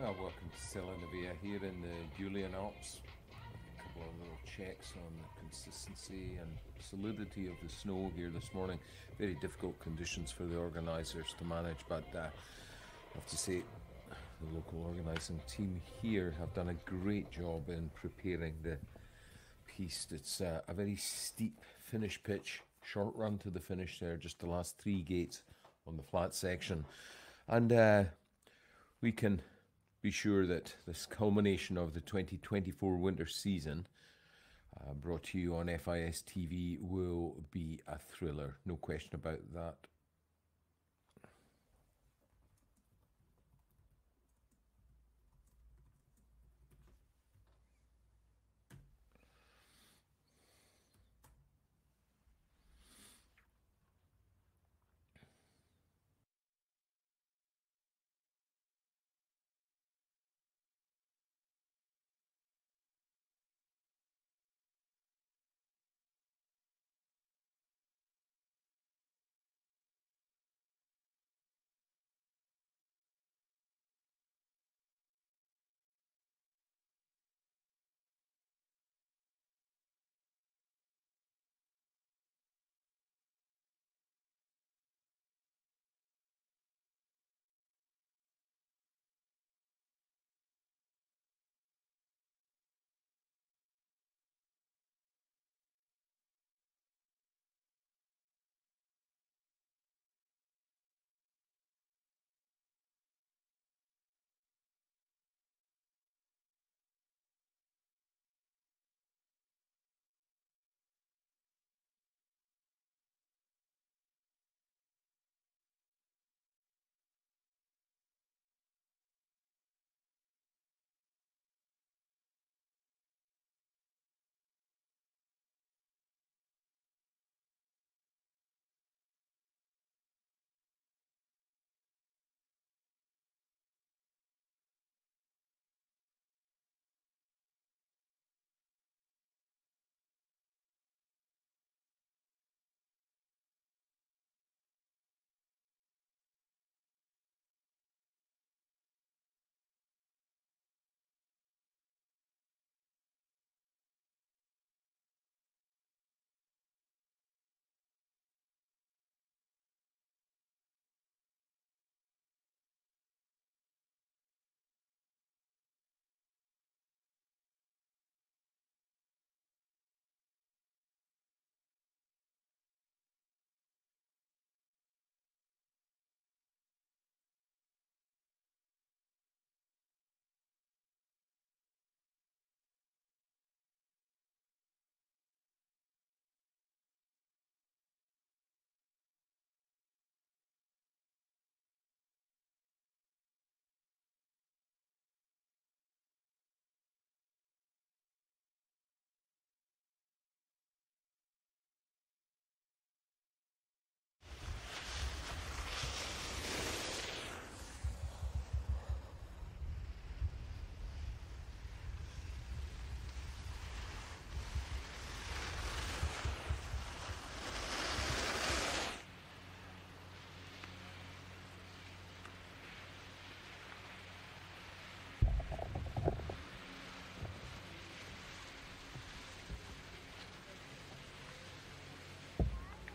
Well, welcome to Sella Nevea here in the Julian Alps. A couple of little checks on the consistency and solidity of the snow here this morning. Very difficult conditions for the organisers to manage, but uh, I have to say, the local organising team here have done a great job in preparing the piece. It's uh, a very steep finish pitch, short run to the finish there, just the last three gates on the flat section. And uh, we can be sure that this culmination of the 2024 winter season, uh, brought to you on FIS TV, will be a thriller. No question about that.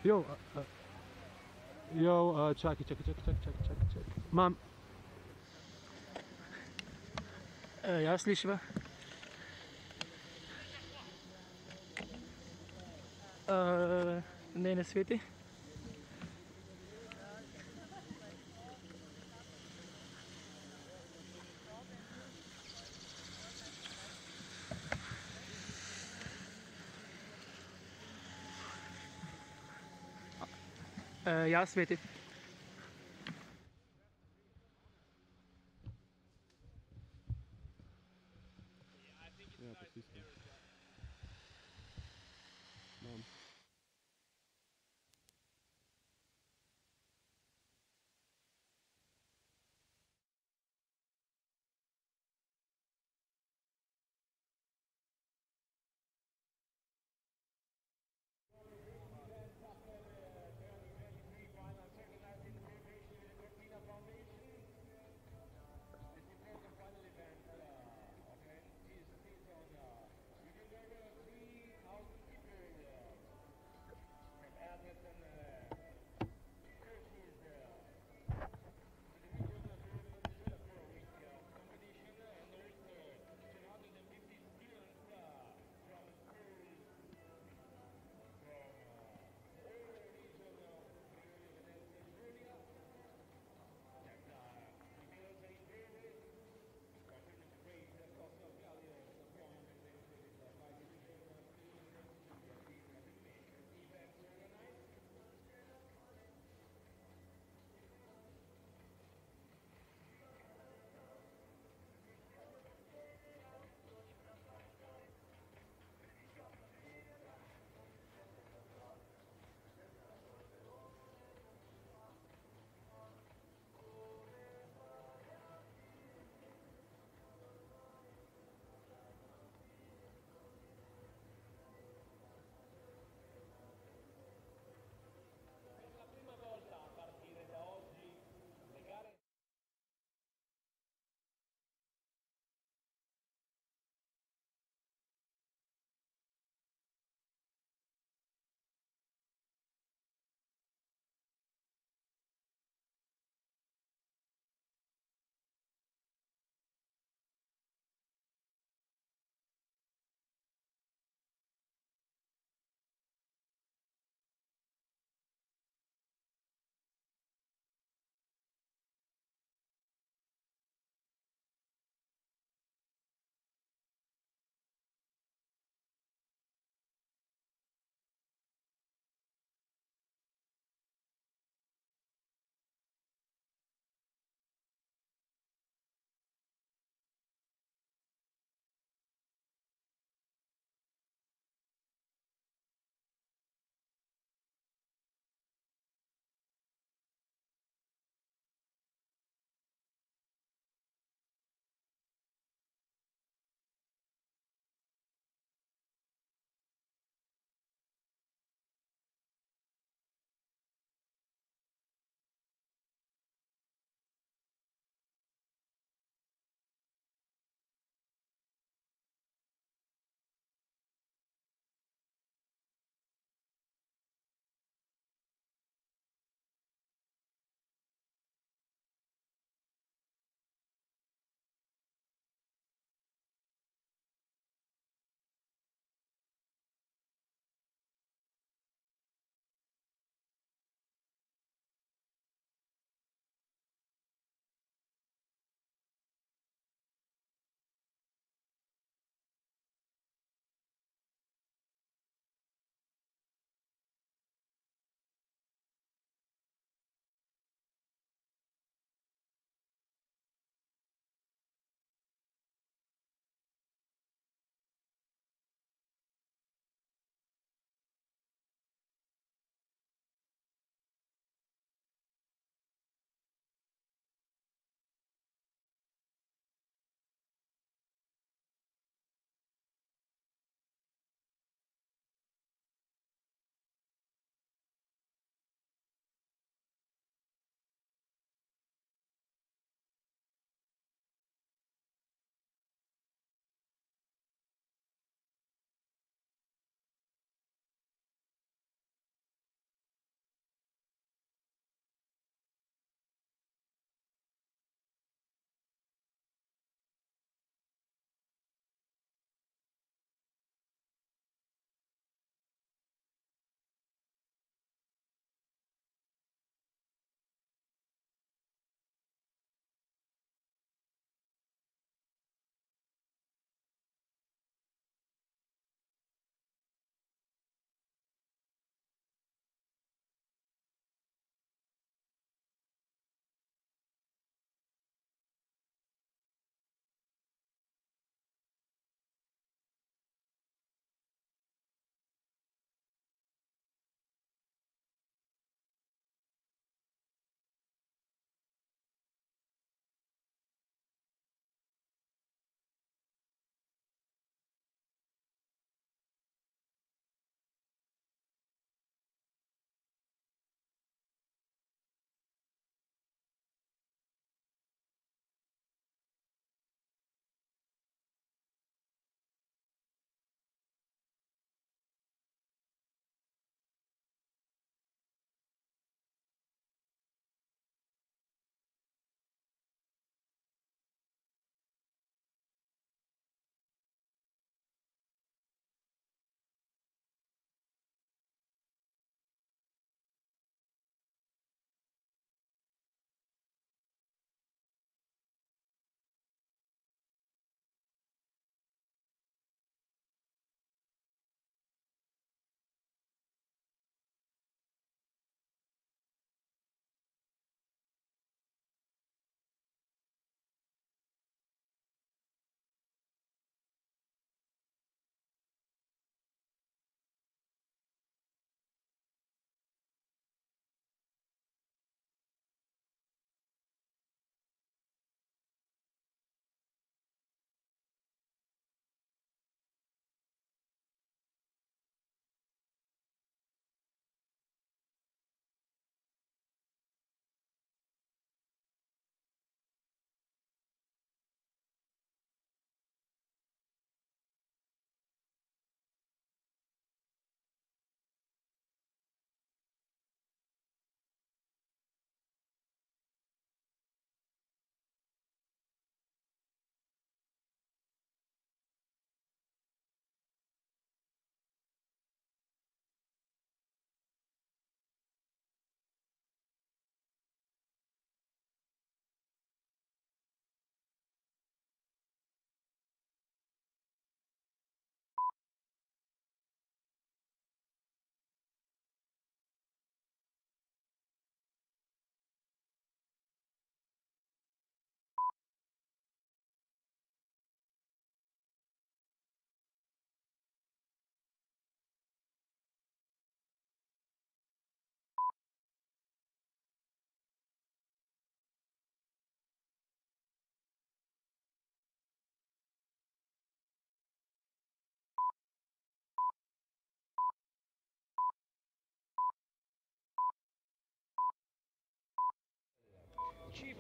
Yo, uh, yo, uh, czekaj, czekaj, czekaj, czekaj, czekaj, czekaj, czekaj. Mam. E, ja slišiva. E, ne, ne sveti. E, ja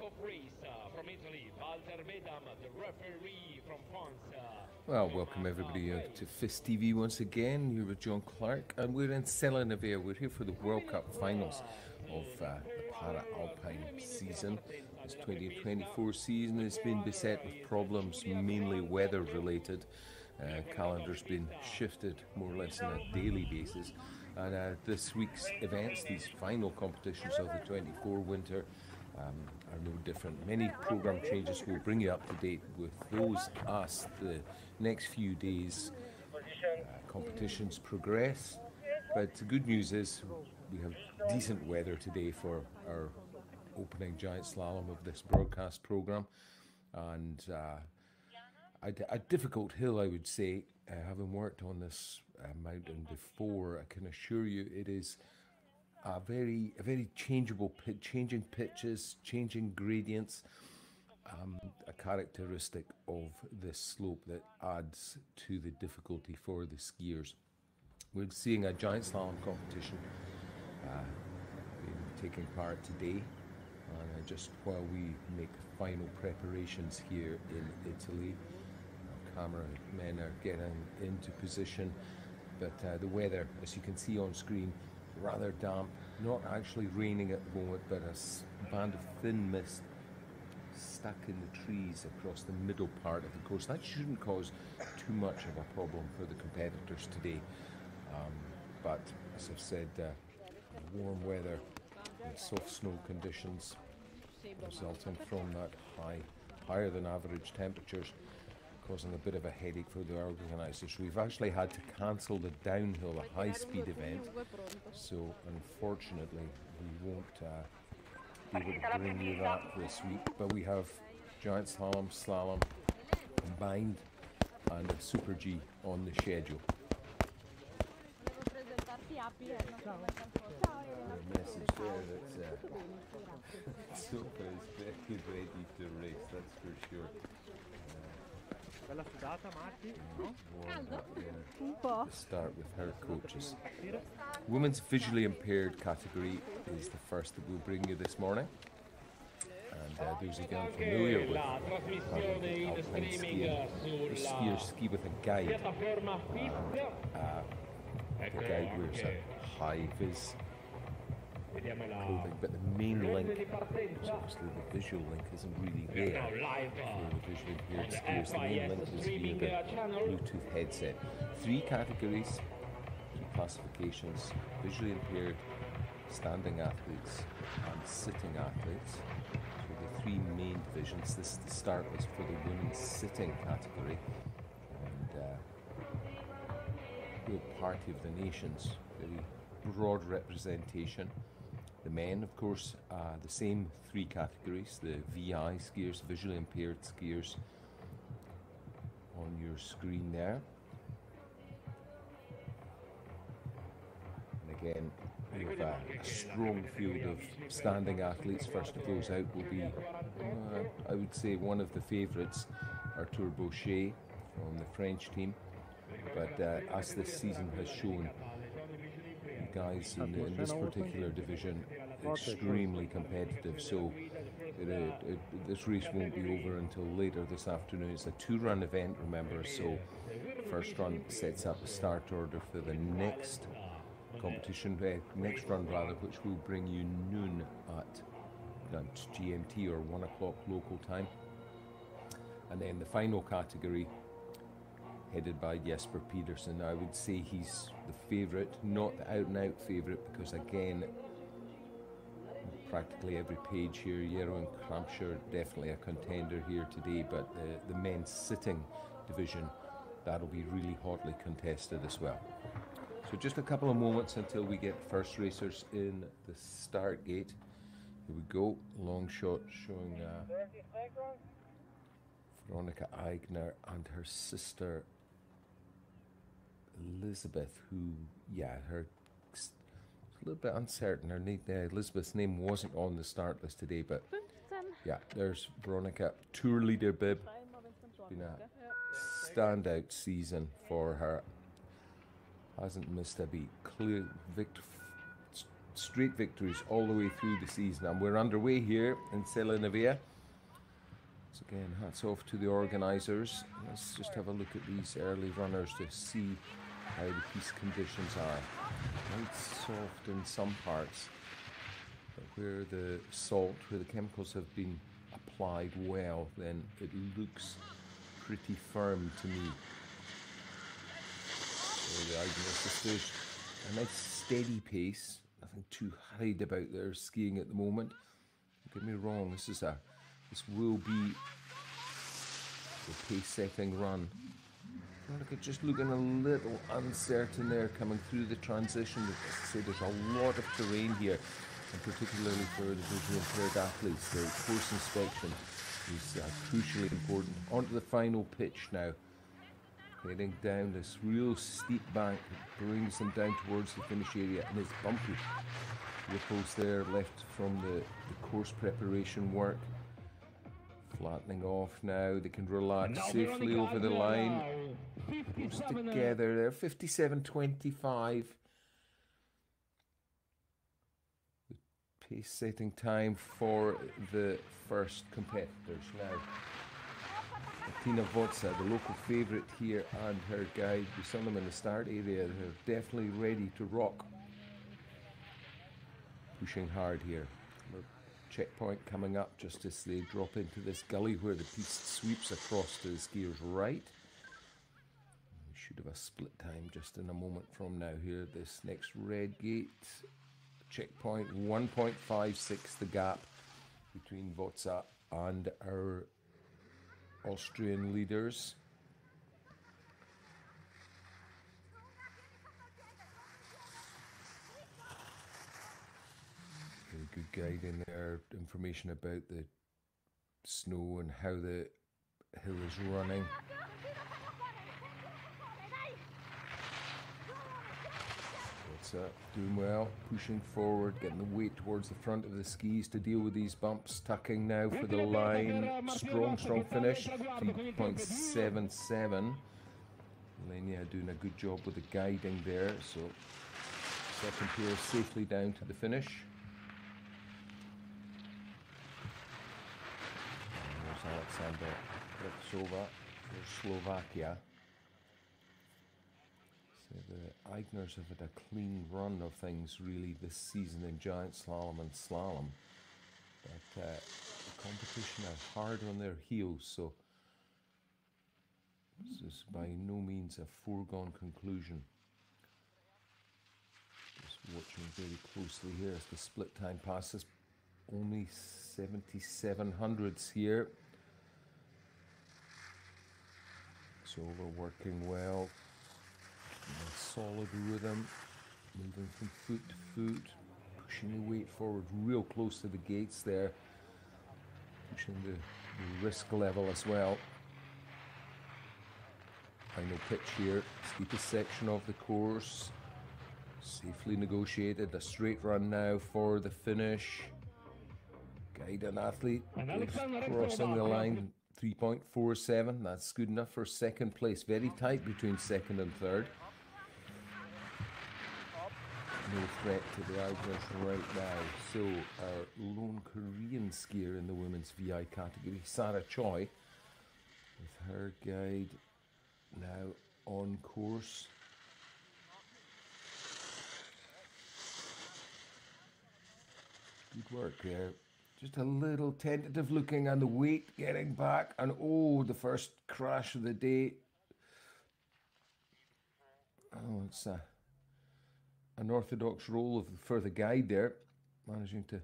from Italy, Walter Vedam, the referee from France. Well, welcome everybody uh, to FIS TV once again. You're with John Clark, and we're in Sella Nevea. We're here for the World Cup finals of uh, the Para Alpine season. This 2024 season has been beset with problems, mainly weather related. Uh, calendar's been shifted more or less on a daily basis. And uh, this week's events, these final competitions of the 24 winter, um, are no different. Many program changes will bring you up to date with those as the next few days uh, competitions progress. But the good news is we have decent weather today for our opening giant slalom of this broadcast program, and uh, a, a difficult hill, I would say. Uh, having worked on this uh, mountain before, I can assure you it is a very, a very changeable pit, changing pitches, changing gradients. Um, a characteristic of this slope that adds to the difficulty for the skiers. We're seeing a giant slalom competition uh, taking part today. And uh, just while we make final preparations here in Italy, our cameramen are getting into position. But uh, the weather, as you can see on screen, rather damp. Not actually raining at the moment, but a band of thin mist stuck in the trees across the middle part of the course. That shouldn't cause too much of a problem for the competitors today. Um, but as I've said, uh, warm weather and soft snow conditions resulting from that high, higher than average temperatures, causing a bit of a headache for the organisers. We've actually had to cancel the downhill, a high speed event, so unfortunately we won't uh, be able to bring you that this week. But we have giant slalom, slalom combined, and a super G on the schedule. E. A message there that uh, is very ready to race, that's for sure. Bella sudata, Marti? Warmed up. Un po'. to start with her coaches. Women's visually impaired category is the first that we'll bring you this morning. And uh, those again familiar with la in alpine streaming skiing, the sulla skiers ski with a guide. piattaforma FIS. The guide wears a high vis vediamo la clothing, but the main link, because obviously the visual link isn't really there. for the visually impaired the main link is via the uh. Bluetooth headset. Three categories, three classifications visually impaired, standing athletes, and sitting athletes. So the three main divisions. This is the start list for the women's sitting category. And uh, real party of the nations, very broad representation. The men, of course, uh, the same three categories the VI skiers, visually impaired skiers, on your screen there. And again, we have a, a strong field of standing athletes. First of those out will be, uh, I would say, one of the favourites, Arthur Bauchet from the French team. But uh, as this season has shown, guys in, in this particular division extremely competitive. So it, uh, it, this race won't be over until later this afternoon. It's a two-run event, remember. So first run sets up the start order for the next competition, uh, next run rather, which will bring you noon at GMT or one o'clock local time. And then the final category headed by Jesper Pedersen. I would say he's the favourite, not the out and out favourite, because again, practically every page here, Yarrow and Crampshire definitely a contender here today, but the, the men's sitting division, that'll be really hotly contested as well. So just a couple of moments until we get first racers in the start gate. Here we go, long shot showing uh, Veronika Aigner and her sister Elisabeth, who, yeah, her a little bit uncertain. Her name, uh, Elisabeth's name wasn't on the start list today, but yeah, there's Veronika, tour leader bib. Been a standout season for her. Hasn't missed a beat. Clear, Victor, straight victories all the way through the season. And we're underway here in Sella Nevea. So again, hats off to the organisers. Let's just have a look at these early runners to see how the piece conditions are. Quite soft in some parts, but where the salt, where the chemicals have been applied well, then it looks pretty firm to me. So the idea is just a nice steady pace, nothing too hurried about their skiing at the moment. Don't get me wrong, this is a this will be the pace setting run. Look at just looking a little uncertain there coming through the transition. As I say, there's a lot of terrain here, and particularly for the visually impaired athletes, the course inspection is uh, crucially important. Onto the final pitch now. Heading down this real steep bank that brings them down towards the finish area, and it's bumpy. Ripples there left from the, the course preparation work. Flattening off now, they can relax Now safely Veronica over the line. Close 57 together there, 57.25. The pace setting time for the first competitors now. Tina Vozza, the local favourite here, and her guide. We saw them in the start area. They're definitely ready to rock. Pushing hard here. Checkpoint coming up just as they drop into this gully where the piste sweeps across to the skier's right. We should have a split time just in a moment from now here. This next red gate. Checkpoint 1.56 the gap between Vozza and our Austrian leaders. Good guide in there, information about the snow and how the hill is running. What's up? Doing well, pushing forward, getting the weight towards the front of the skis to deal with these bumps. Tucking now for the line. Strong, strong finish. 3.77. Ylenia doing a good job with the guiding there. So, second pair safely down to the finish. And There's Alexandra Rexova for Slovakia. So the Aigners have had a clean run of things really this season in giant slalom and slalom. But uh, the competition are hard on their heels, so this is by no means a foregone conclusion. Just watching very closely here as the split time passes. Only 77 hundredths here. So we're working well. Solid rhythm, moving from foot to foot, pushing the weight forward real close to the gates there, pushing the, the risk level as well. Final pitch here, steepest section of the course, safely negotiated, a straight run now for the finish. Guide an athlete And is Alexandra crossing the line 3.47 that's good enough for second place. Very tight between second and third. No threat to the Irish right now. So our lone Korean skier in the women's VI category Sarah Choi with her guide now on course. Good work there. Just a little tentative looking and the weight getting back, and oh, the first crash of the day. Oh, it's a, an orthodox roll of for the guide there, managing to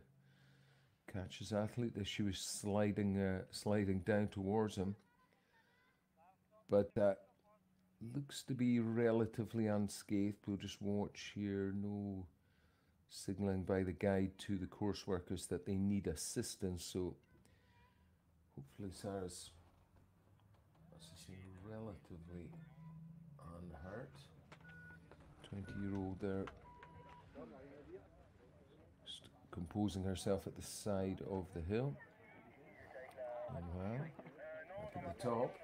catch his athlete as she was sliding, uh, sliding down towards him. But uh, looks to be relatively unscathed. We'll just watch here. No signaling by the guide to the course workers that they need assistance. So hopefully Sarah's as I say, relatively unhurt. Twenty year old there just composing herself at the side of the hill. Meanwhile, up at the top.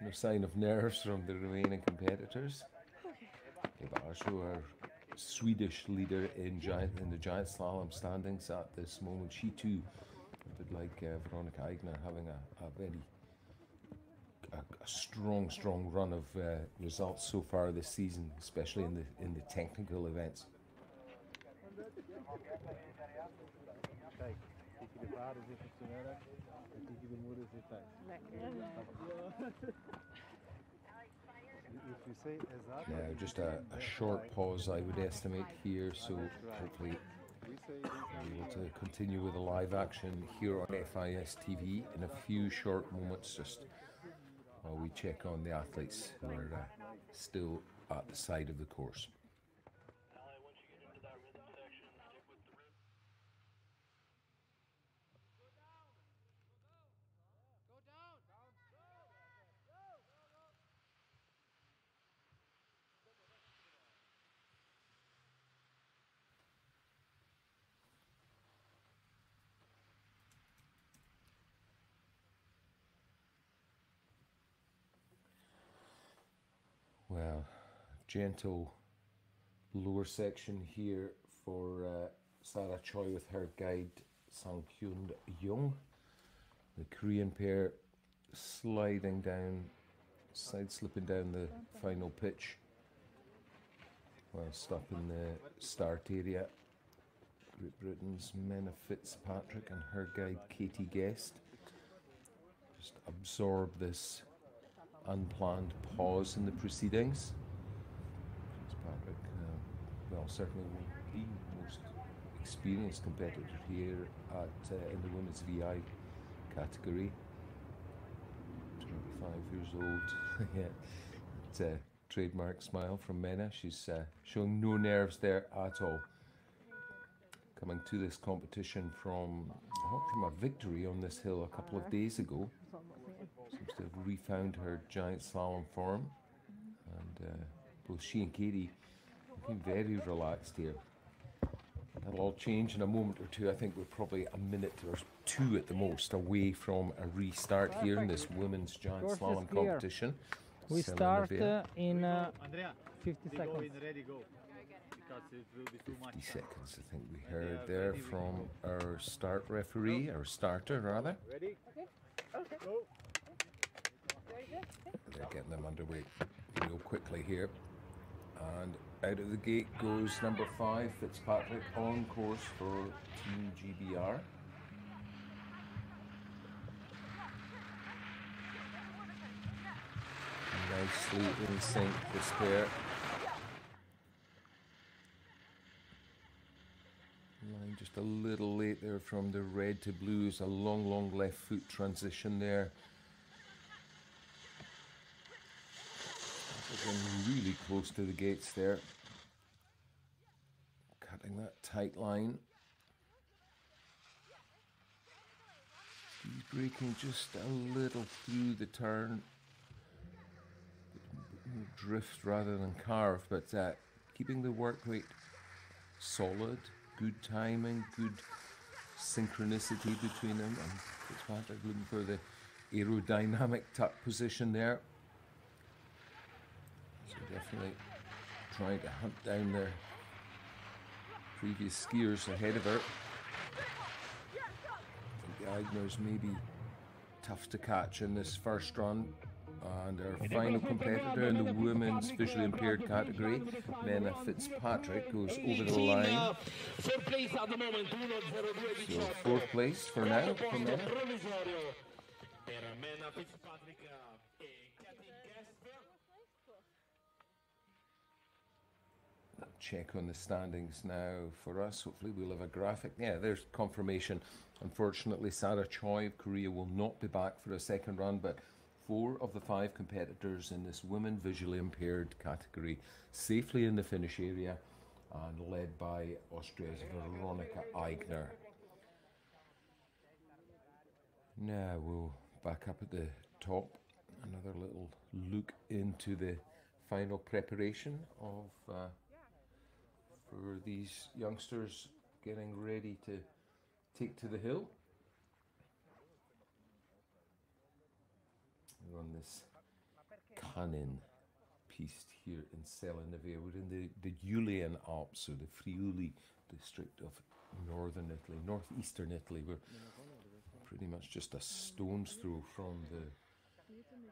No sign of nerves from the remaining competitors. Okay, but I'll show her Swedish leader in giant in the giant slalom standings at this moment. She too, a bit like uh, Veronika Aigner, having a, a very a, a strong, strong run of uh, results so far this season, especially in the in the technical events. Now, just a, a short pause, I would estimate here, so hopefully we'll be able to continue with the live action here on FIS TV in a few short moments, just while we check on the athletes who are uh, still at the side of the course. Well, gentle lower section here for uh, Sarah Choi with her guide Sang Hyun Young. The Korean pair sliding down, side slipping down the final pitch. Well, stop in the start area. Great Britain's Menna Fitzpatrick and her guide Katie Guest. Just absorb this unplanned pause in the proceedings. Uh, well, certainly the most experienced competitor here at uh, in the women's VI category. 25 years old, yeah. It's a trademark smile from Menna. She's uh, showing no nerves there at all. Coming to this competition from, I hope from a victory on this hill a couple of days ago seems to have refound her giant slalom form. And uh, both she and Katie have been very relaxed here. That'll all change in a moment or two. I think we're probably a minute or two at the most away from a restart here in this women's giant Course slalom competition. We Selena start uh, in uh, 50 seconds. ready go. It will be too much. 50 seconds, I think we heard there from our start referee, our starter rather. Ready? Go. They're getting them underway real quickly here. And out of the gate goes number five, Fitzpatrick, on course for Team GBR. Nicely in sync, this pair. Line just a little late there from the red to blues, a long, long left foot transition there. Really close to the gates there. Cutting that tight line. He's breaking just a little through the turn. Drift rather than carve, but uh, keeping the work rate solid, good timing, good synchronicity between them. And Fitzpatrick looking for the aerodynamic tuck position there. Definitely trying to hunt down their previous skiers ahead of her. I think the Aigners may be tough to catch in this first run. And our final competitor in the women's visually impaired category, Menna Fitzpatrick, goes over the line. Fourth place at the moment, 1-0-2 So fourth place for now for Menna. Check on the standings now for us. Hopefully, we'll have a graphic. Yeah, there's confirmation. Unfortunately, Sarah Choi of Korea will not be back for a second run, but four of the five competitors in this women visually impaired category safely in the finish area and led by Austria's Veronika Aigner. Now we'll back up at the top. Another little look into the final preparation of. Uh, for these youngsters getting ready to take to the hill. We're on this Canin piste here in Sella Nevea. We're in the, the Julian Alps, so the Friuli district of northern Italy, northeastern Italy. We're pretty much just a stone's throw from the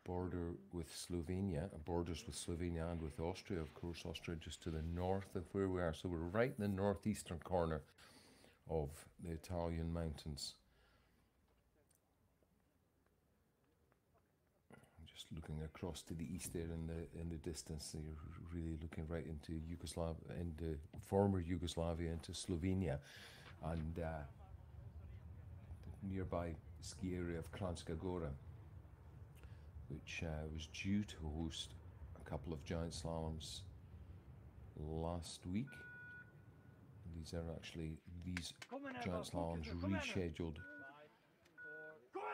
border with Slovenia, borders with Slovenia and with Austria, of course, Austria just to the north of where we are. So we're right in the northeastern corner of the Italian mountains. Just looking across to the east there in the in the distance, you're really looking right into Yugoslavia, into former Yugoslavia, into Slovenia, and uh, the nearby ski area of Kranjska Gora which uh, was due to host a couple of giant slaloms last week. These are actually these giant slaloms rescheduled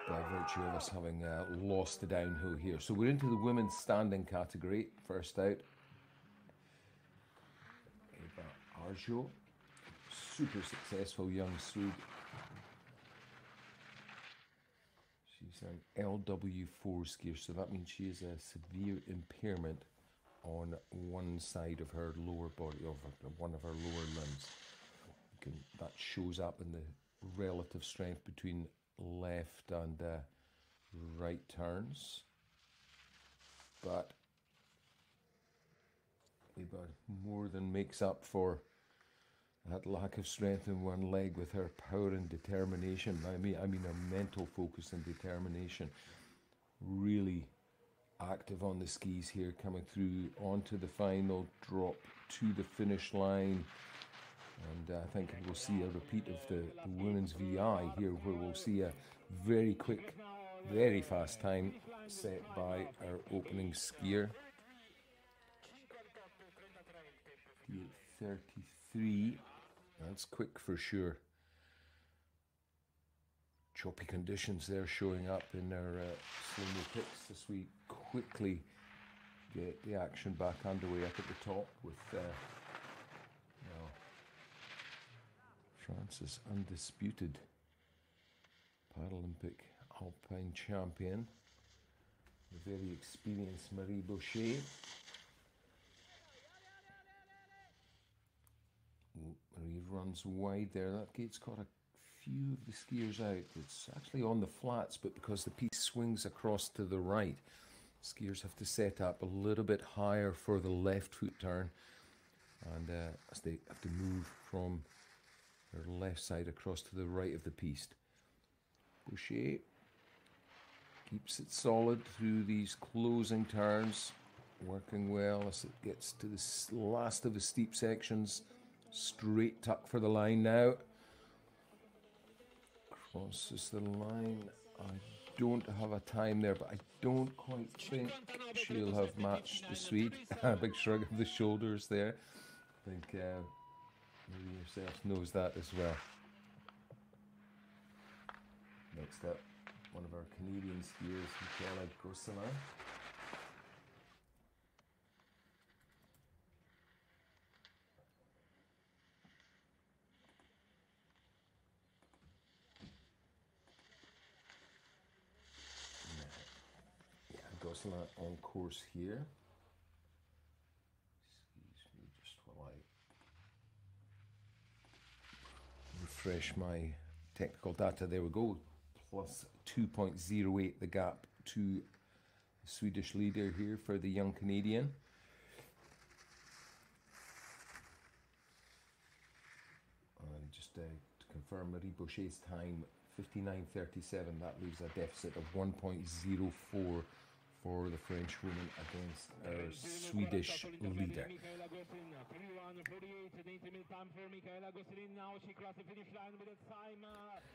by virtue of us having uh, lost the downhill here. So we're into the women's standing category. First out, Eva Arjo, super successful young Swede She's an LW4 skier, so that means she has a severe impairment on one side of her lower body, of one of her lower limbs. Can, that shows up in the relative strength between left and uh, right turns. But it more than makes up for that lack of strength in one leg with her power and determination. I mean, I mean, her mental focus and determination. Really active on the skis here, coming through onto the final drop to the finish line. And I think we'll see a repeat of the, the women's VI here, where we'll see a very quick, very fast time set by our opening skier. 33 that's quick for sure. Choppy conditions there showing up in our uh, slow-mo picks as we quickly get the action back underway up at the top with uh, well, France's undisputed Paralympic Alpine champion, the very experienced Marie Bochet. he runs wide there. That gate's caught a few of the skiers out. It's actually on the flats, but because the piece swings across to the right, skiers have to set up a little bit higher for the left foot turn, and uh, as they have to move from their left side across to the right of the piece. Bochet keeps it solid through these closing turns, working well as it gets to the last of the steep sections. Straight tuck for the line now. Crosses the line. I don't have a time there, but I don't quite think she'll have matched the Swede. a big shrug of the shoulders there. I think uh, maybe yourself knows that as well. Next up, one of our Canadian skiers, Michaela Gosselin. Gosselin on course here. Excuse me just while I refresh my technical data. There we go. Plus 2.08 the gap to the Swedish leader here for the young Canadian. And just uh, to confirm Marie Bochet's time 59.37 that leaves a deficit of 1.04 for the French woman against a Swedish leader.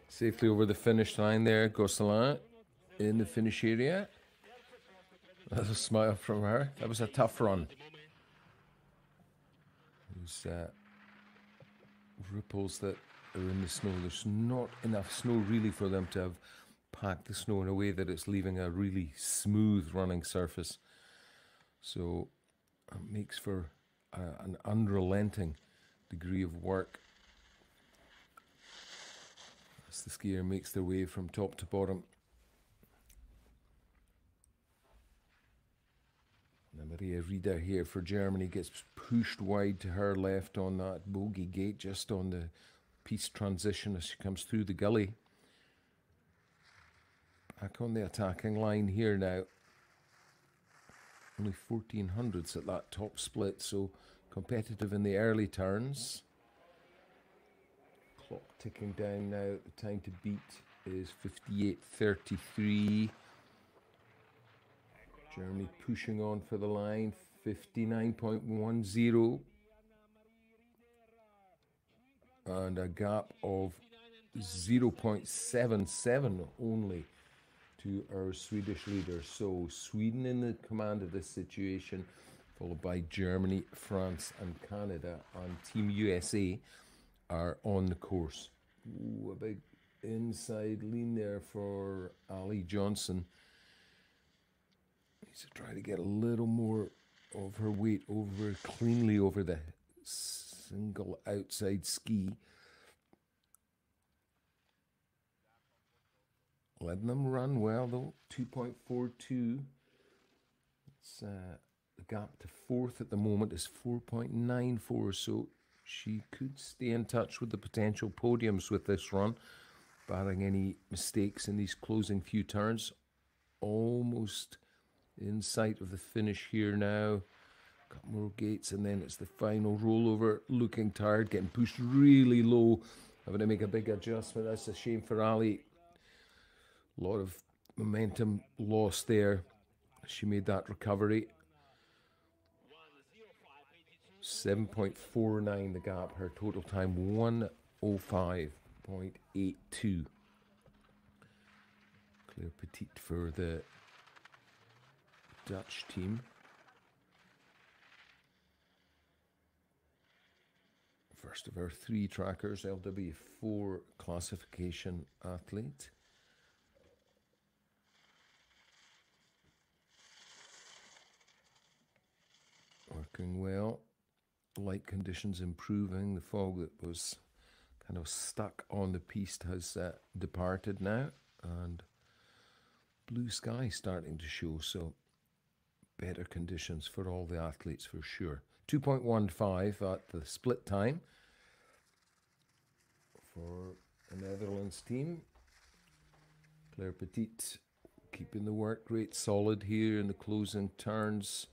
Safely over the finish line there, Gosselin in the finish area. That's a smile from her. That was a tough run. Those uh, ripples that are in the snow. There's not enough snow really for them to have pack the snow in a way that it's leaving a really smooth running surface. So it makes for a, an unrelenting degree of work as the skier makes their way from top to bottom. And Maria Rieder here for Germany gets pushed wide to her left on that bogey gate, just on the piece transition as she comes through the gully. Back on the attacking line here now. Only 1400s at that top split, so competitive in the early turns. Clock ticking down now. The time to beat is 58.33. Germany pushing on for the line, 59.10. And a gap of 0.77 only to our Swedish leader. So Sweden in the command of this situation, followed by Germany, France, and Canada. And Team USA are on the course. Ooh, a big inside lean there for Ali Johnson. Needs to try to get a little more of her weight over cleanly over the single outside ski. Letting them run well though, 2.42. It's uh, the gap to fourth at the moment is 4.94, so she could stay in touch with the potential podiums with this run, barring any mistakes in these closing few turns. Almost in sight of the finish here now. A Couple more gates, and then it's the final rollover. Looking tired, getting pushed really low, having to make a big adjustment. That's a shame for Ali. A lot of momentum lost there. She made that recovery. 7.49 the gap. Her total time 105.82. Claire Petit for the Dutch team. First of our three trackers, LW4 classification athlete. Working well. Light conditions improving. The fog that was kind of stuck on the piece has uh, departed now, and blue sky starting to show. So better conditions for all the athletes for sure. 2.15 at the split time for the Netherlands team. Claire Petit keeping the work rate solid here in the closing turns.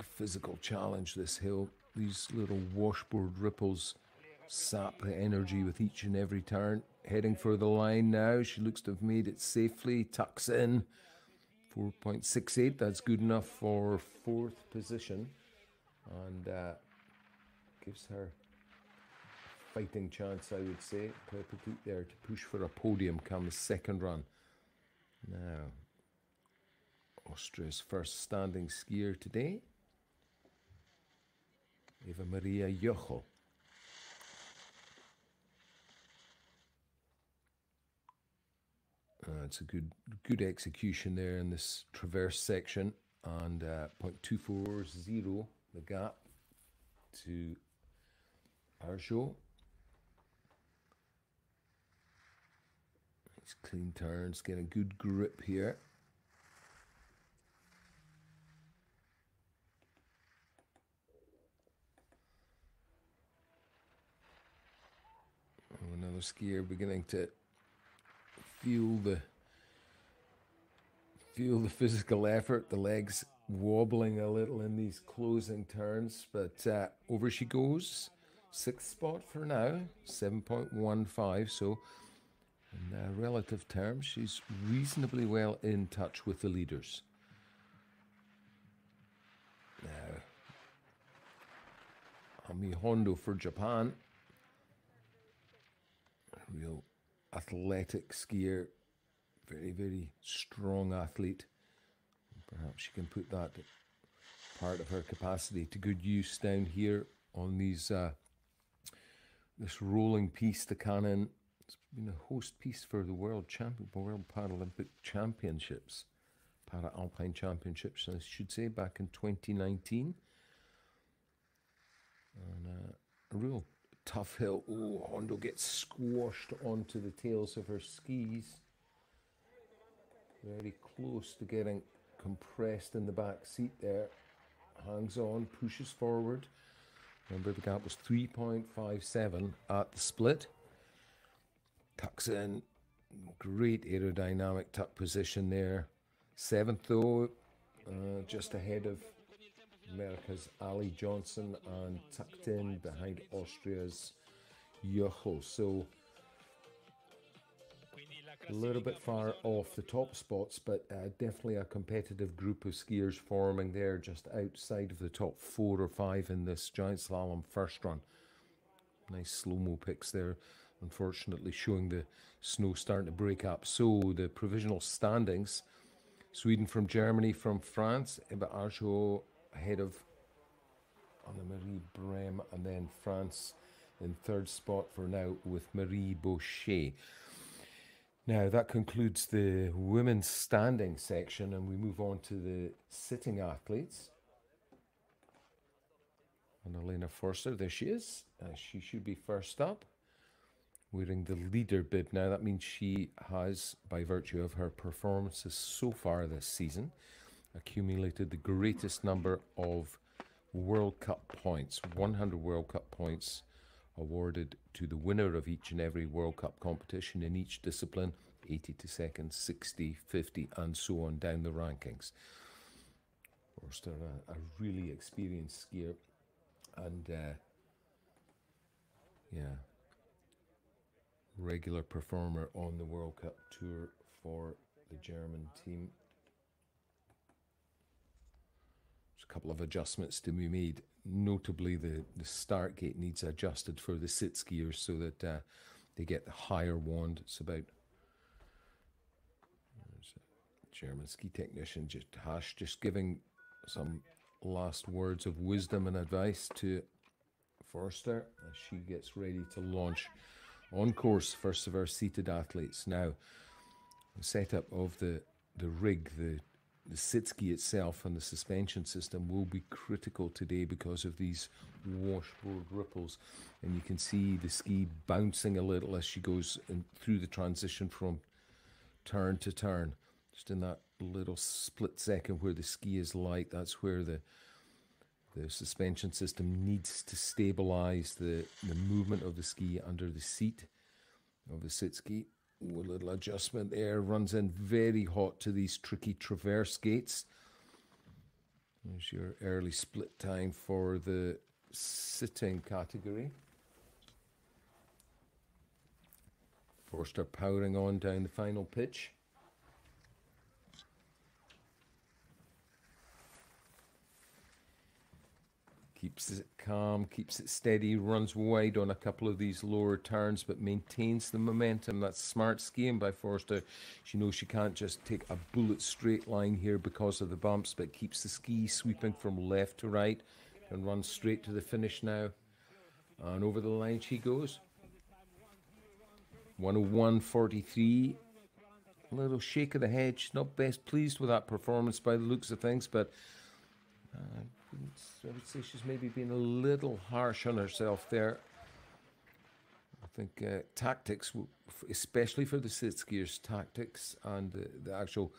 Physical challenge this hill. These little washboard ripples sap the energy with each and every turn. Heading for the line now. She looks to have made it safely. Tucks in. 4.68. That's good enough for fourth position. And uh, gives her fighting chance, I would say. There to push for a podium come the second run. Now, Austria's first standing skier today, Eva Maria Jochel. Uh, it's a good good execution there in this traverse section and uh, 0.240 the gap to Arjo. Nice clean turns, getting a good grip here. Another skier beginning to feel the feel the physical effort, the legs wobbling a little in these closing turns, but uh, over she goes. Sixth spot for now, 7.15. So, in uh, relative terms, she's reasonably well in touch with the leaders. Now, Ami Hondo for Japan. Real athletic skier, very, very strong athlete. Perhaps she can put that part of her capacity to good use down here on these uh, this rolling piece, the Canin. It's been a host piece for the World Champion, World Paralympic Championships, Para Alpine Championships, I should say, back in 2019. And uh, a real tough hill. Oh, Hondo gets squashed onto the tails of her skis. Very close to getting compressed in the back seat there. Hangs on, pushes forward. Remember, the gap was 3.57 at the split. Tucks in. Great aerodynamic tuck position there. Seventh, though, uh, just ahead of America's Ali Johnson and tucked in behind Austria's Jöchel. So a little bit far off the top spots, but uh, definitely a competitive group of skiers forming there just outside of the top four or five in this giant slalom first run. Nice slow mo pics there, unfortunately, showing the snow starting to break up. So the provisional standings Sweden from Germany, from France, Ebba Arjo ahead of Anna-Marie Brem, and then France in third spot for now with Marie Bochet. Now that concludes the women's standing section, and we move on to the sitting athletes. And Elena Forster, there she is. Uh, she should be first up, wearing the leader bib. Now that means she has, by virtue of her performances so far this season, accumulated the greatest number of World Cup points 100 World Cup points awarded to the winner of each and every World Cup competition in each discipline 80 to second, 60, 50, and so on down the rankings. Forster, a, a really experienced skier, and uh, yeah, regular performer on the World Cup tour for the German team. There's a couple of adjustments to be made. Notably, the, the start gate needs adjusted for the sit skiers so that uh, they get the higher wand. It's about German ski technician just Hash just giving some last words of wisdom and advice to Forster as she gets ready to launch on course first of our seated athletes. Now, the setup of the the rig, the the sit ski itself and the suspension system will be critical today because of these washboard ripples. And you can see the ski bouncing a little as she goes in, through the transition from turn to turn. Just in that little split second where the ski is light, that's where the the suspension system needs to stabilize the, the movement of the ski under the seat of the sit ski a little adjustment there. Runs in very hot to these tricky traverse gates. There's your early split time for the sitting category. Forster powering on down the final pitch. Keeps it calm, keeps it steady, runs wide on a couple of these lower turns, but maintains the momentum. That's smart skiing by Forster. She knows she can't just take a bullet straight line here because of the bumps, but keeps the ski sweeping from left to right and runs straight to the finish now. And over the line she goes. 101.43. A little shake of the head. She's not best pleased with that performance by the looks of things, but uh, I would say she's maybe been a little harsh on herself there. I think uh, tactics, especially for the sit skiers, tactics and the, the actual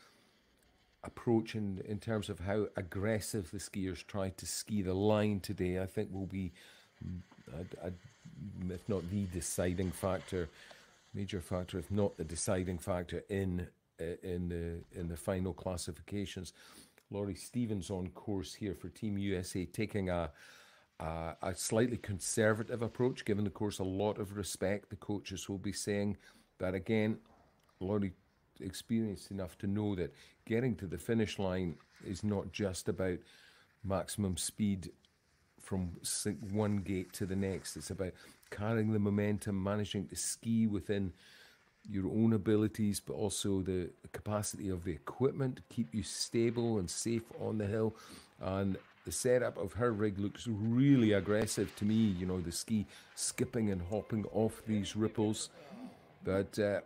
approach in, in terms of how aggressive the skiers try to ski the line today, I think will be, a, a, if not the deciding factor, major factor, if not the deciding factor in uh, in the in the final classifications. Laurie Stephens on course here for Team USA, taking a, a, a slightly conservative approach, giving the course a lot of respect. The coaches will be saying that again. Laurie experienced enough to know that getting to the finish line is not just about maximum speed from one gate to the next. It's about carrying the momentum, managing to ski within your own abilities, but also the capacity of the equipment to keep you stable and safe on the hill. And the setup of her rig looks really aggressive to me. You know, the ski skipping and hopping off these ripples. But uh,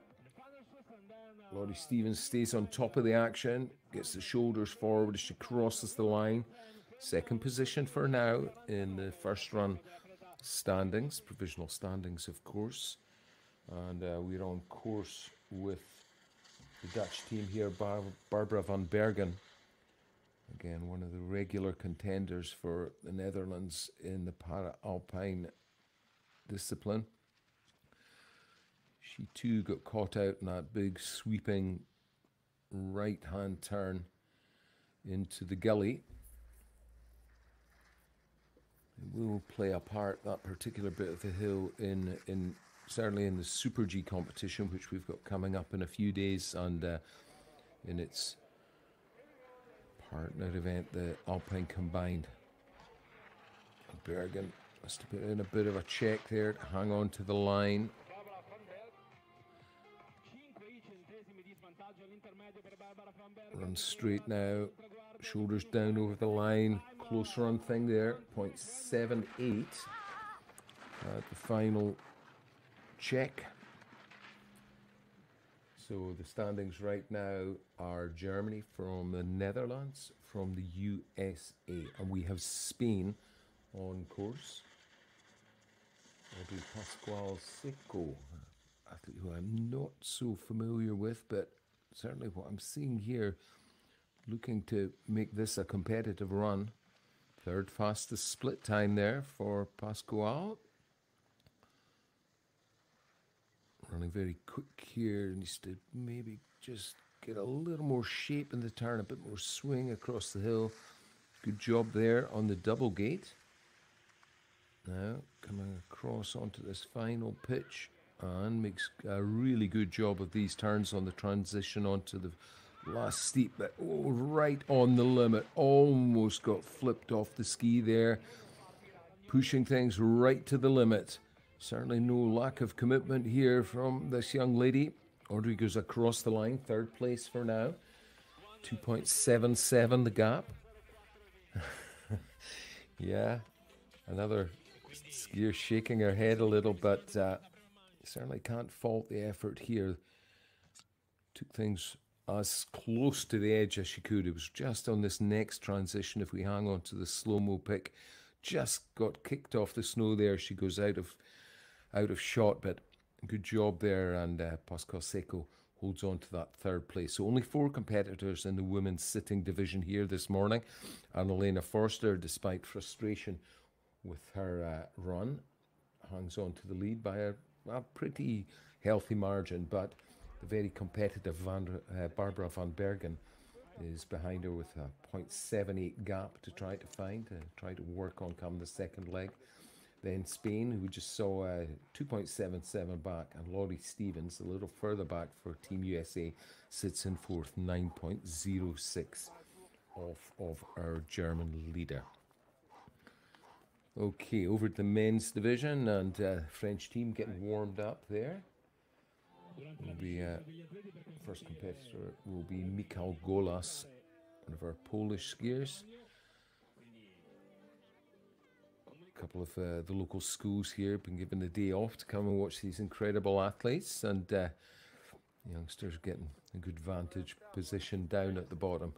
Laurie Stephens stays on top of the action, gets the shoulders forward as she crosses the line. Second position for now in the first run standings, provisional standings, of course and uh, we're on course with the Dutch team here, Bar- Barbara van Bergen Again, one of the regular contenders for the Netherlands in the para alpine discipline. She too got caught out in that big sweeping right hand turn into the gully. It will play a part that particular bit of the hill in in certainly in the Super G competition, which we've got coming up in a few days, and uh, in its partner event, the Alpine Combined. Bergen must have put in a bit of a check there to hang on to the line. Barbara Vanberg. 5 centesimi di svantaggio all'intermedio per Barbara Vanberg. Run straight now, shoulders down over the line, close run thing there, 0.78 at the final check. So the standings right now are Germany from the Netherlands, from the USA, and we have Spain on course. It'll Pascual Seco, who I'm not so familiar with, but certainly what I'm seeing here, looking to make this a competitive run. Third fastest split time there for Pascual. Running very quick here, needs to maybe just get a little more shape in the turn, a bit more swing across the hill. Good job there on the double gate. Now coming across onto this final pitch and makes a really good job of these turns on the transition onto the last steep, but oh, right on the limit. Almost got flipped off the ski there, pushing things right to the limit. Certainly no lack of commitment here from this young lady. Audrey goes across the line, third place for now. 2.77 the gap. yeah, another skier shaking her head a little, but uh, certainly can't fault the effort here. Took things as close to the edge as she could. It was just on this next transition. If we hang on to the slow mo pick, just got kicked off the snow there. She goes out of out of shot, but good job there. And uh, Pascual Seco holds on to that third place. So only four competitors in the women's sitting division here this morning. And Elena Forster, despite frustration with her uh, run, hangs on to the lead by a, a pretty healthy margin. But the very competitive Van, uh, Barbara van Bergen is behind her with a 0.78 gap to try to find, to try to work on come the second leg. Then Spain, who just saw uh, 2.77 back, and Laurie Stephens, a little further back for Team USA, sits in fourth, 9.06 off of our German leader. Okay, over to the men's division, and uh, French team getting warmed up there. Be uh, first competitor will be Mikhail Golas, one of our Polish skiers. A couple of uh, the local schools here have been given the day off to come and watch these incredible athletes, and uh, youngsters getting a good vantage position down at the bottom.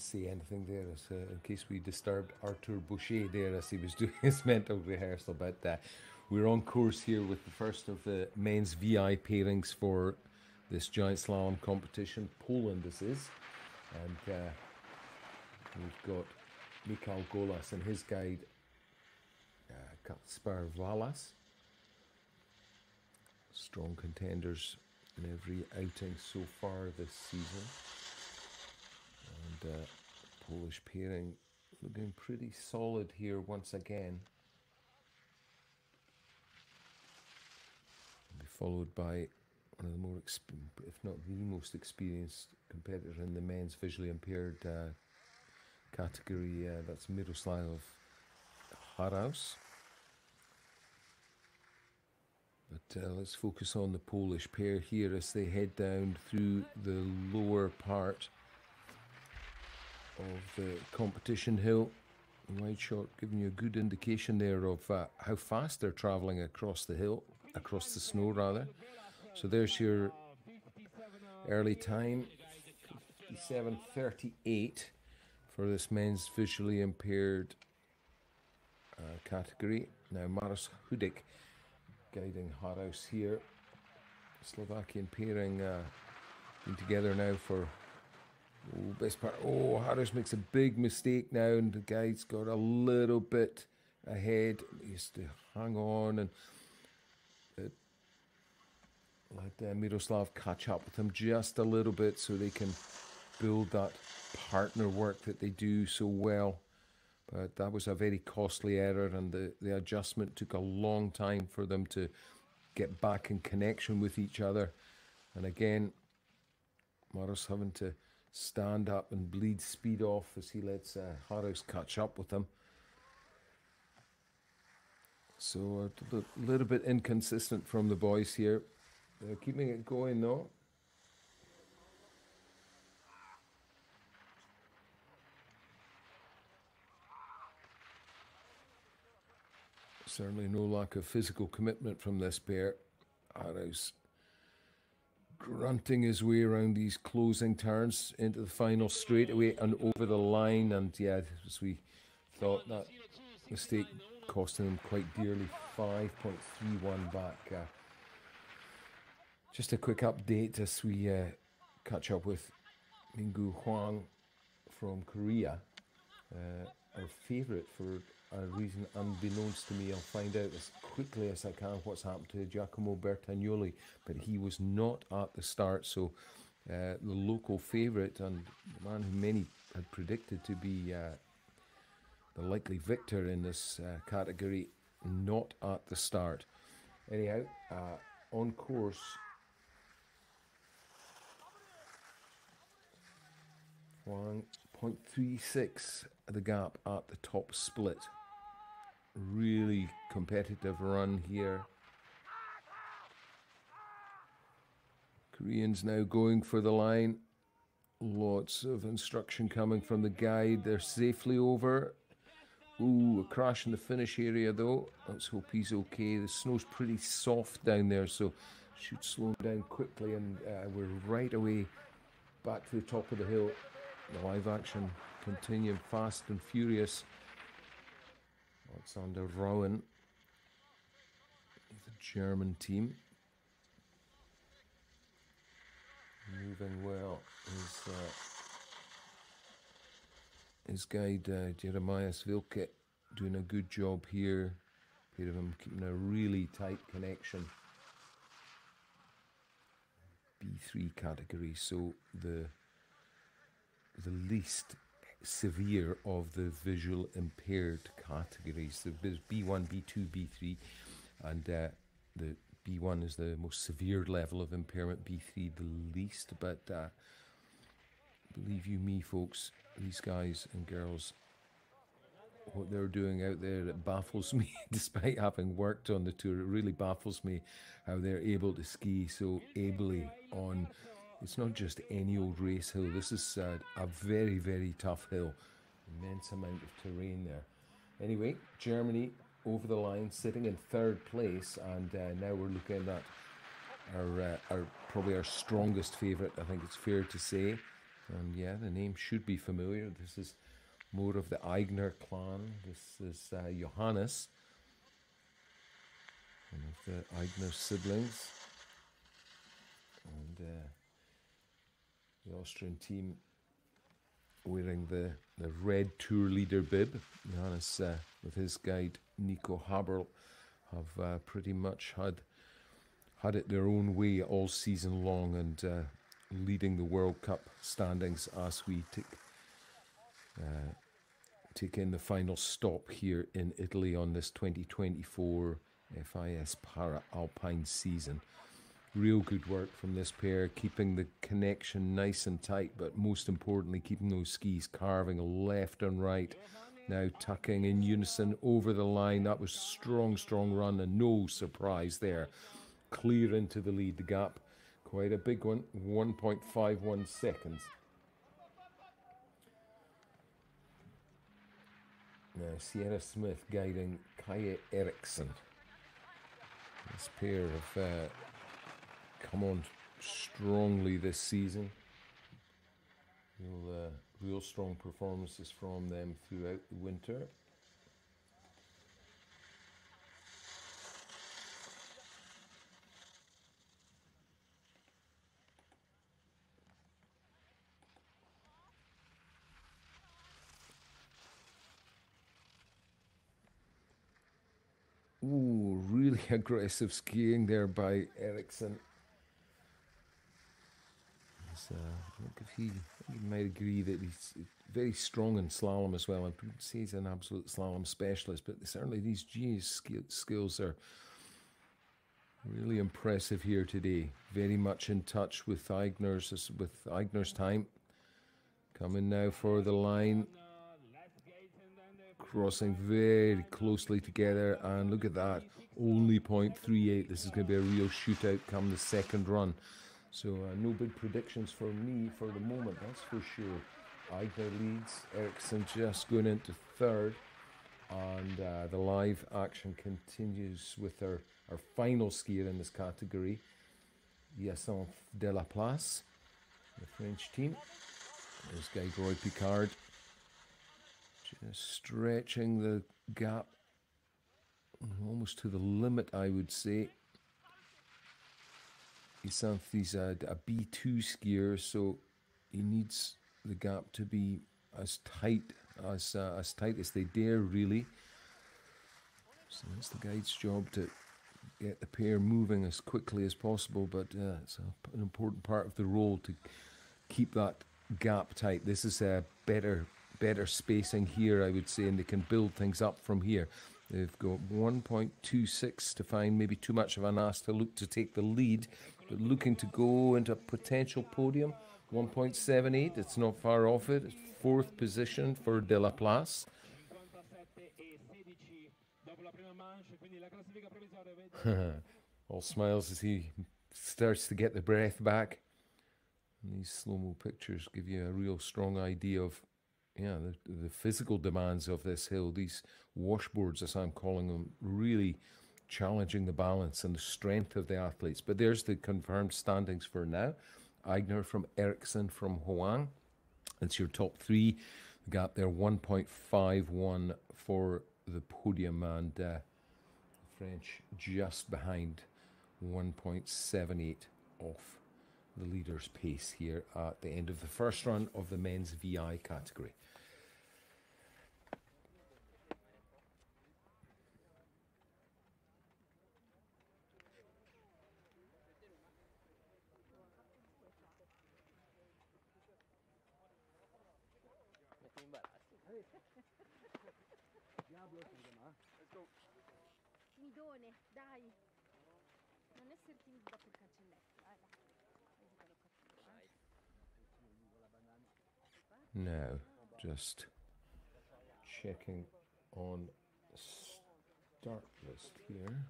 Say anything there uh, in case we disturbed Arthur Bauchet there as he was doing his mental rehearsal. But uh, we're on course here with the first of the men's VI pairings for this giant slalom competition. Poland, this is. And uh, we've got Mikhail Golas and his guide, uh, Kacper Walas. Strong contenders in every outing so far this season and uh, Polish pairing looking pretty solid here once again. Be followed by one of the more, if not the most experienced competitor in the men's visually impaired uh, category. Uh, that's Miroslav Haraus. But uh, let's focus on the Polish pair here as they head down through the lower part of the competition hill. Wide shot giving you a good indication there of uh, how fast they're travelling across the hill, across the snow rather. So there's your early time 57 38 for this men's visually impaired uh, category. Now, Maros Hudik guiding Haraus here. Slovakian pairing uh, been together now for oh, best part. Oh, Haraus makes a big mistake now, and the guy's got a little bit ahead. He has to hang on and uh, let uh, Miroslav catch up with him just a little bit so they can build that partner work that they do so well. But that was a very costly error, and the, the adjustment took a long time for them to get back in connection with each other. And again, Maros having to stand up and bleed speed off as he lets uh, Haraus catch up with him. So a little bit inconsistent from the boys here. They're keeping it going though. Certainly no lack of physical commitment from this pair. Haraus grunting his way around these closing turns into the final straightaway and over the line. And yeah, as we thought, that mistake costing him quite dearly 5.31 back. Uh, just a quick update as we uh, catch up with Mingu Huang from Korea, uh, our favourite for a reason unbeknownst to me. I'll find out as quickly as I can what's happened to Giacomo Bertagnoli, but he was not at the start, so uh, the local favourite and the man who many had predicted to be uh, the likely victor in this uh, category, not at the start. Anyhow, uh, on course. One point three six the gap at the top split really competitive run here. Koreans now going for the line. Lots of instruction coming from the guide. They're safely over. Ooh, a crash in the finish area though. Let's hope he's okay. The snow's pretty soft down there, so should slow down quickly. And uh, we're right away back to the top of the hill. The live action continuing fast and furious. Alexander Rowan, the German team. Moving well. His, uh, his guide, uh, Jeremiah Svilke, doing a good job here. Pair of him keeping a really tight connection. B3 category, so the the least severe of the visual impaired categories. So there's B1, B2, B3, and uh, the B1 is the most severe level of impairment, B3 the least. But uh, believe you me, folks, these guys and girls, what they're doing out there, it baffles me. Despite having worked on the tour, it really baffles me how they're able to ski so ably on it's not just any old race hill. This is uh, a very, very tough hill. Immense amount of terrain there. Anyway, Germany over the line, sitting in third place, and uh, now we're looking at our, uh, our probably our strongest favourite. I think it's fair to say, and yeah, the name should be familiar. This is more of the Aigner clan. This is uh, Johannes, one of the Aigner siblings, and. The Austrian team wearing the, the red tour leader bib. Johannes, uh, with his guide Nico Haberl, have uh, pretty much had had it their own way all season long and uh, leading the World Cup standings as we take uh, take in the final stop here in Italy on this 2024 FIS Para Alpine season. Real good work from this pair, keeping the connection nice and tight, but most importantly, keeping those skis carving left and right. Now tucking in unison over the line. That was strong, strong run, and no surprise there. Clear into the lead. The gap, quite a big one, 1.51 seconds. Now Sierra Smith guiding Kalle Ericsson. This pair of uh, come on strongly this season. Uh, real strong performances from them throughout the winter. Ooh, really aggressive skiing there by Ericsson. Uh, I think if he, he might agree that he's very strong in slalom as well. I wouldn't say he's an absolute slalom specialist, but certainly these GS skills are really impressive here today. Very much in touch with Aigner's with Aigner's time. Coming now for the line crossing very closely together and look at that only 0.38 this is going to be a real shootout come the second run so uh, no big predictions for me for the moment that's for sure. Aigner leads Ericsson just going into third and uh, the live action continues with our, our final skier in this category Hyacinthe Deleplace the French team. This guy Roy Picard just stretching the gap almost to the limit, I would say. Hyacinthe a, a B2 skier, so he needs the gap to be as tight as uh, as tight as they dare, really. So it's the guide's job to get the pair moving as quickly as possible, but uh, it's a, an important part of the role to keep that gap tight. This is a better better spacing here, I would say, and they can build things up from here. They've got 1.26 to find maybe too much of an ass to look to take the lead, looking to go into a potential podium. 1.78, it's not far off it. It's fourth position for Deleplace. All smiles as he starts to get the breath back. And these slow mo pictures give you a real strong idea of yeah, the, the physical demands of this hill, these washboards, as I'm calling them, really challenging the balance and the strength of the athletes. But there's the confirmed standings for now. Aigner from Ericsson from Hoang. It's your top three. The gap there 1.51 for the podium, and uh, French just behind 1.78 off the leader's pace here at the end of the first run of the men's VI category. Just checking on start list here.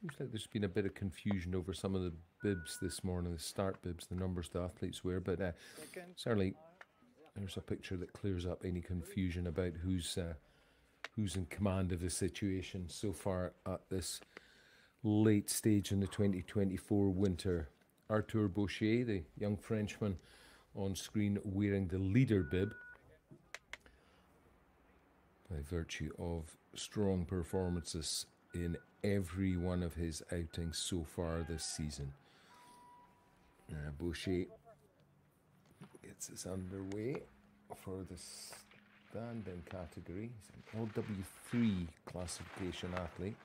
Seems like there's been a bit of confusion over some of the bibs this morning, the start bibs, the numbers the athletes wear, but uh, certainly there's a picture that clears up any confusion about who's uh, who's in command of the situation so far at this late stage in the 2024 winter. Arthur Bauchet, the young Frenchman on screen wearing the leader bib by virtue of strong performances in every one of his outings so far this season. Uh, Bauchet gets us underway for the standing category. He's an LW3 classification athlete.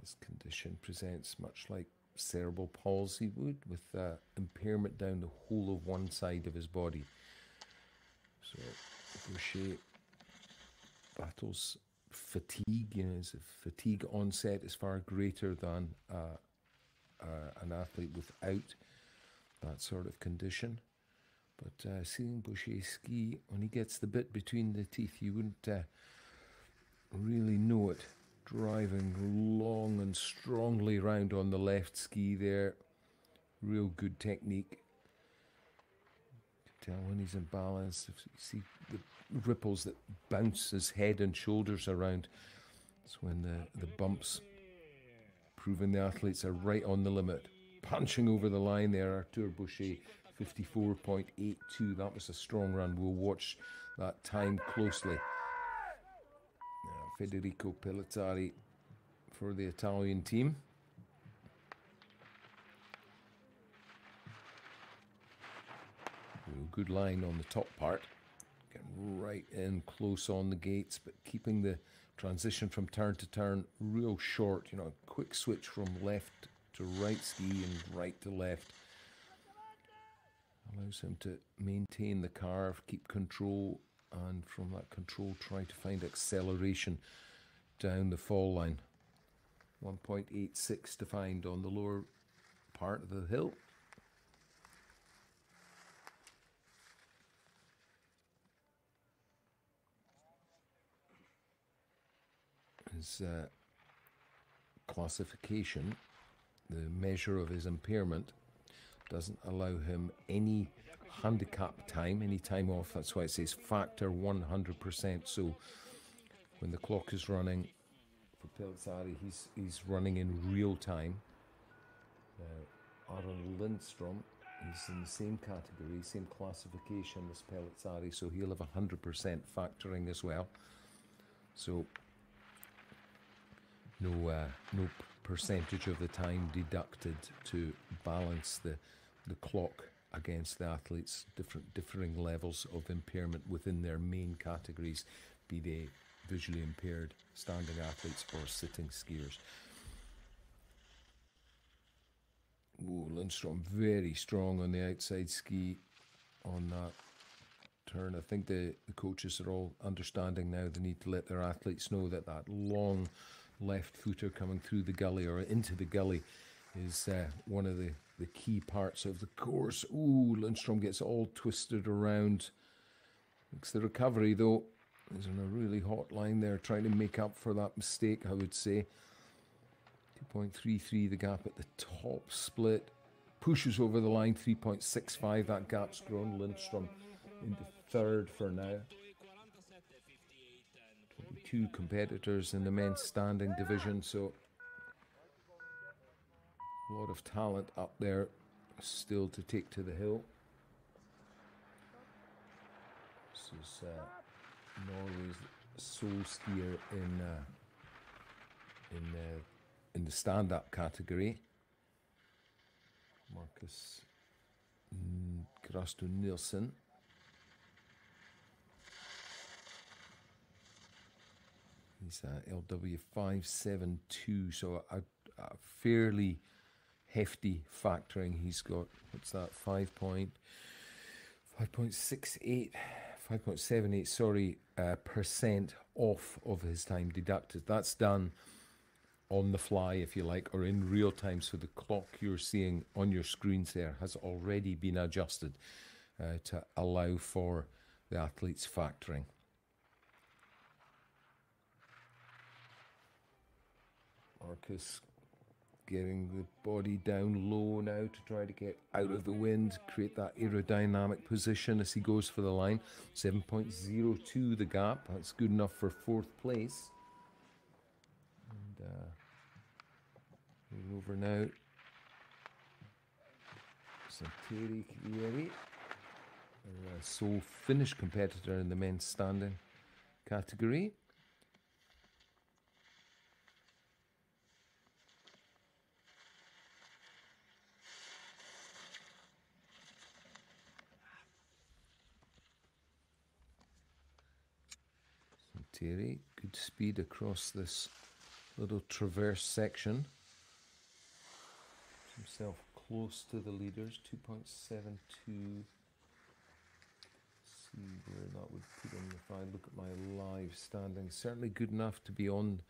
His condition presents much like cerebral palsy would, with uh, impairment down the whole of one side of his body. So Bauchet battles fatigue, you know, his fatigue onset is far greater than uh, uh, an athlete without that sort of condition. But uh, seeing Bauchet ski, when he gets the bit between the teeth, you wouldn't uh, really know it driving long and strongly round on the left ski there. Real good technique. Tell when he's in balance. If you see the ripples that bounce his head and shoulders around. That's when the, the bumps proving the athletes are right on the limit. Punching over the line there, Arthur Bauchet, 54.82. That was a strong run. We'll watch that time closely. Now, Federico Pellizzari for the Italian team. Good line on the top part. Getting right in close on the gates, but keeping the transition from turn to turn real short. You know, a quick switch from left to right ski and right to left. Allows him to maintain the carve, keep control, and from that control, try to find acceleration down the fall line. 1.86 to find on the lower part of the hill. His uh, classification, the measure of his impairment, doesn't allow him any handicap time, any time off. That's why it says factor 100%. So when the clock is running for Pellizzari, he's, he's running in real time. Now, Aaron Lindstrom, he's in the same category, same classification as Pellizzari, so he'll have 100% factoring as well. So no uh, no percentage of the time deducted to balance the the clock against the athletes different differing levels of impairment within their main categories be they visually impaired standing athletes or sitting skiers Ooh, Lindstrom very strong on the outside ski on that turn. I think the, the coaches are all understanding now they need to let their athletes know that that long left footer coming through the gully or into the gully is uh, one of the, the key parts of the course. Ooh, Lindstrom gets all twisted around. Makes the recovery though. He's on a really hot line there, trying to make up for that mistake, I would say. 2.33 the gap at the top split. Pushes over the line, 3.65. That gap's grown. Lindstrom into third for now. 22 competitors in the men's standing division, so a lot of talent up there still to take to the hill. This is uh, Norway's sole skier in uh, in uh, in the stand-up category. Marcus Krasto Nielsen. He's uh, LW572, so a, a fairly hefty factoring. He's got, what's that, 5 point, 5.68, 5.78, sorry, uh, percent off of his time deducted. That's done on the fly, if you like, or in real time. So the clock you're seeing on your screens there has already been adjusted uh, to allow for the athlete's factoring. Marcus getting the body down low now to try to get out of the wind, create that aerodynamic position as he goes for the line. 7.02 the gap, that's good enough for fourth place. And uh, over now. Santeri Kiiveri, a sole Finnish competitor in the men's standing category. Terry, good speed across this little traverse section. Himself close to the leaders, 2.72. See where that would put him if I look at my live standing. Certainly good enough to be on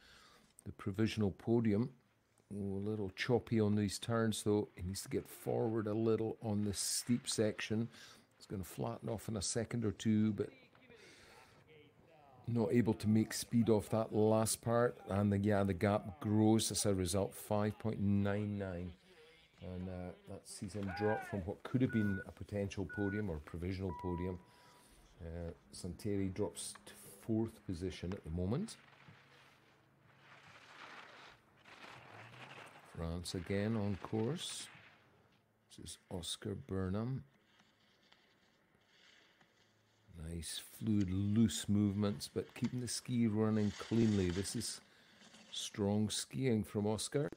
the provisional podium. Oh, a little choppy on these turns though. He needs to get forward a little on this steep section. It's going to flatten off in a second or two, but not able to make speed off that last part, and the, yeah, the gap grows as a result, 5.99, and uh, that sees him drop from what could have been a potential podium or provisional podium. Uh, Santeri drops to fourth position at the moment. France again on course. This is Oscar Burnham. Nice, fluid, loose movements, but keeping the ski running cleanly. This is strong skiing from Oscar.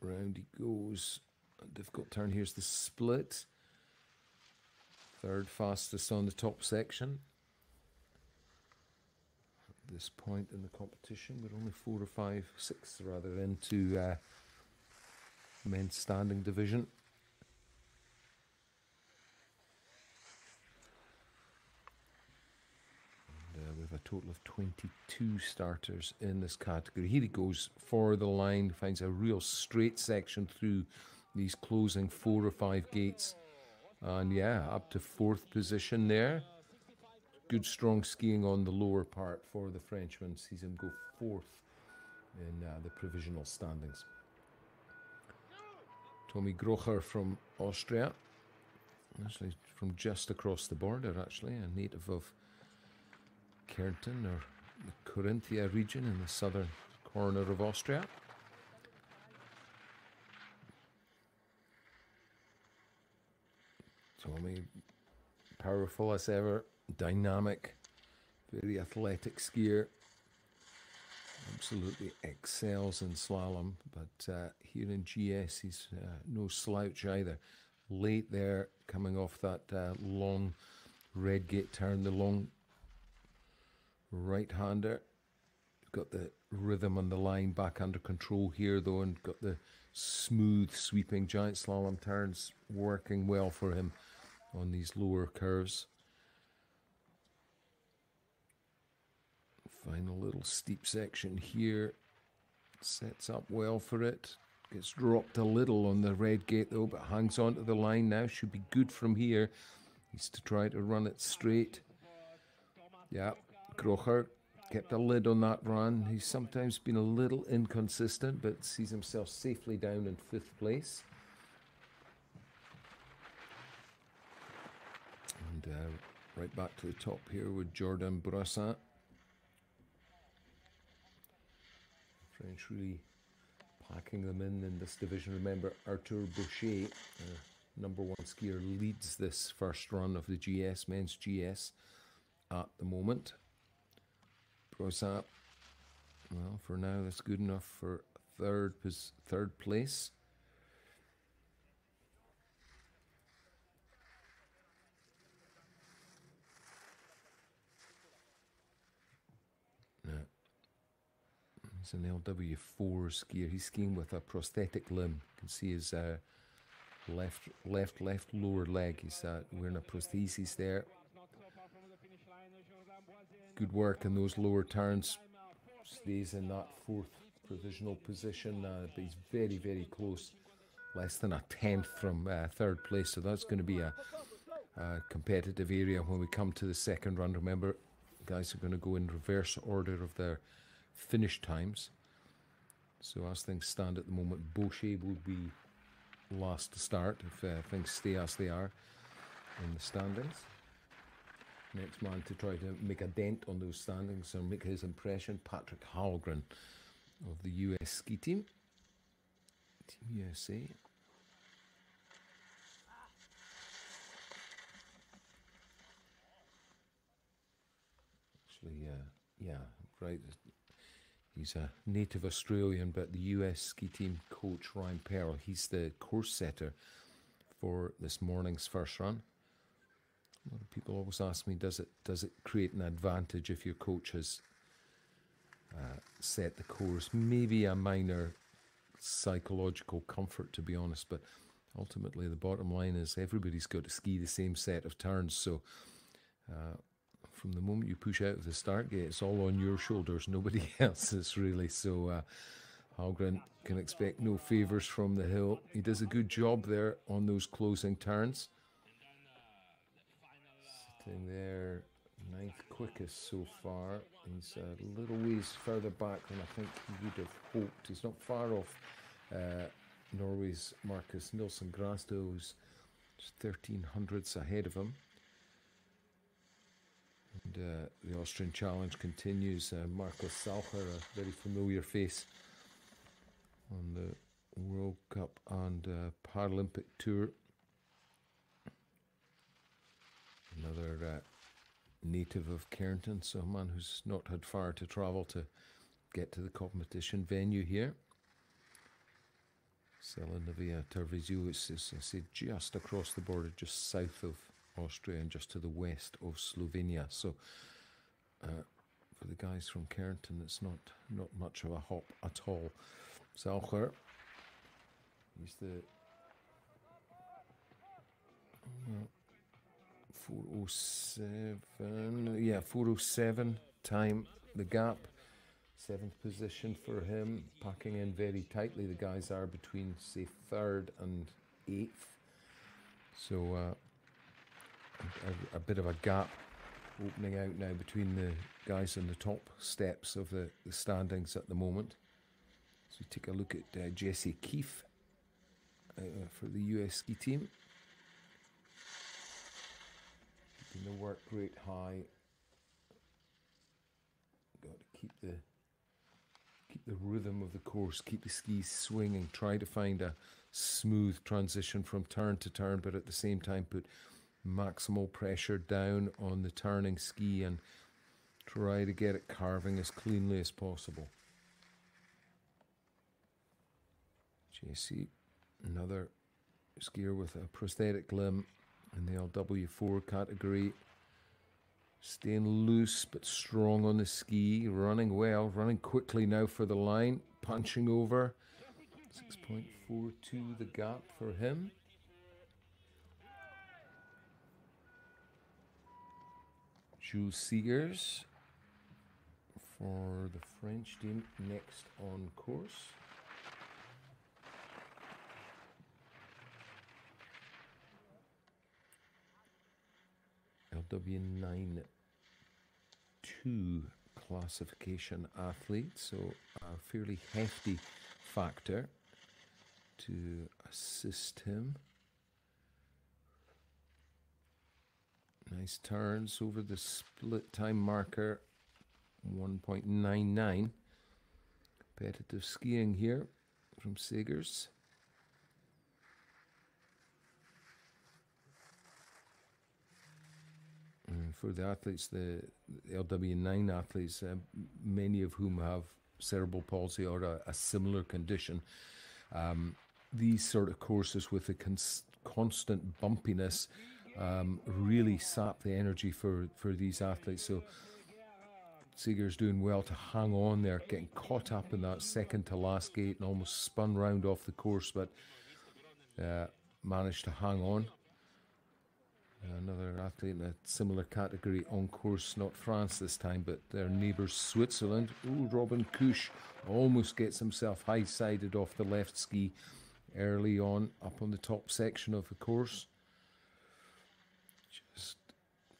Round he goes. A difficult turn. Here's the split. Third fastest on the top section. At this point in the competition, we're only four or five, six rather, into uh, men's standing division. And, uh, we have a total of 22 starters in this category. Here he goes for the line, finds a real straight section through these closing four or five gates. And yeah, up to fourth position there. Good strong skiing on the lower part for the Frenchman. Sees him go fourth in uh, the provisional standings. Tommy Grochar from Austria. Actually, from just across the border, actually, a native of Kärnten or the Carinthia region in the southern corner of Austria. Tommy, powerful as ever, dynamic, very athletic skier. Absolutely excels in slalom, but uh, here in GS, he's uh, no slouch either. Late there, coming off that uh, long red gate turn, the long right hander. Got the rhythm on the line back under control here, though, and got the smooth, sweeping giant slalom turns working well for him on these lower curves. Final little steep section here. Sets up well for it. Gets dropped a little on the red gate though, but hangs on to the line now. Should be good from here. Needs to try to run it straight. Yeah, Grochar kept a lid on that run. He's sometimes been a little inconsistent, but sees himself safely down in fifth place. And uh, right back to the top here with Jordan Broisin. French really packing them in in this division. Remember, Arthur Bauchet, uh, number one skier, leads this first run of the GS, men's GS, at the moment. Broisin, well, for now, that's good enough for third, third place. He's an LW4 skier. He's skiing with a prosthetic limb. You can see his uh, left, left, left lower leg. He's uh, wearing a prosthesis there. Good work in those lower turns. Stays in that fourth provisional position, uh, but he's very, very close. Less than a tenth from uh, third place, so that's going to be a, a competitive area when we come to the second run. Remember, guys are going to go in reverse order of their finish times. So as things stand at the moment, Bauchet will be last to start if uh, things stay as they are in the standings. Next man to try to make a dent on those standings or make his impression, Patrick Hallgren of the US ski team. Team USA. Actually, uh, yeah, right. He's a native Australian, but the US ski team coach Ryan Pearl, he's the course setter for this morning's first run. A lot of people always ask me, does it does it create an advantage if your coach has uh, set the course? Maybe a minor psychological comfort, to be honest, but ultimately the bottom line is everybody's got to ski the same set of turns. So uh, from the moment you push out of the start gate, it's all on your shoulders, nobody else's really. So uh, Hallgren can expect no favours from the hill. He does a good job there on those closing turns. Sitting there, ninth quickest so far. He's a little ways further back than I think he would have hoped. He's not far off uh, Norway's Marcus Nilsson Grasdo, who's 13 hundredths ahead of him. And uh, the Austrian challenge continues. Uh, Markus Salcher, a very familiar face on the World Cup and uh, Paralympic Tour. Another uh, native of Kärnten, so a man who's not had far to travel to get to the competition venue here. Sella Nevea Tarvisio is, is, I say, just across the border, just south of Austria and just to the west of Slovenia. So, uh, for the guys from Kärnten, it's not not much of a hop at all. Salcher, he's the uh, 407, yeah, 407 time the gap. Seventh position for him, packing in very tightly. The guys are between, say, third and eighth. So, uh, a, a, bit of a gap opening out now between the guys on the top steps of the, the standings at the moment. So, we take a look at uh, Jesse Keefe uh, for the US ski team. Keeping the work rate high. Got to keep the keep the rhythm of the course, keep the skis swinging, try to find a smooth transition from turn to turn, but at the same time put maximal pressure down on the turning ski and try to get it carving as cleanly as possible. JC, another skier with a prosthetic limb in the LW4 category. Staying loose but strong on the ski, running well, running quickly now for the line, punching over. 6.42 the gap for him. Jules Segers for the French team next on course. LW9 2 classification athlete, so a fairly hefty factor to assist him. Nice turns over the split time marker 1.99. Competitive skiing here from Segers. For the athletes, the, the LW9 athletes, uh, many of whom have cerebral palsy or a, a similar condition, um, these sort of courses with the cons- constant bumpiness um, really sap the energy for, for these athletes. So Seeger's doing well to hang on there, getting caught up in that second to last gate and almost spun round off the course, but uh, managed to hang on. Another athlete in a similar category on course, not France this time, but their neighbours Switzerland. Ooh, Robin Cuche almost gets himself high sided off the left ski early on up on the top section of the course. Just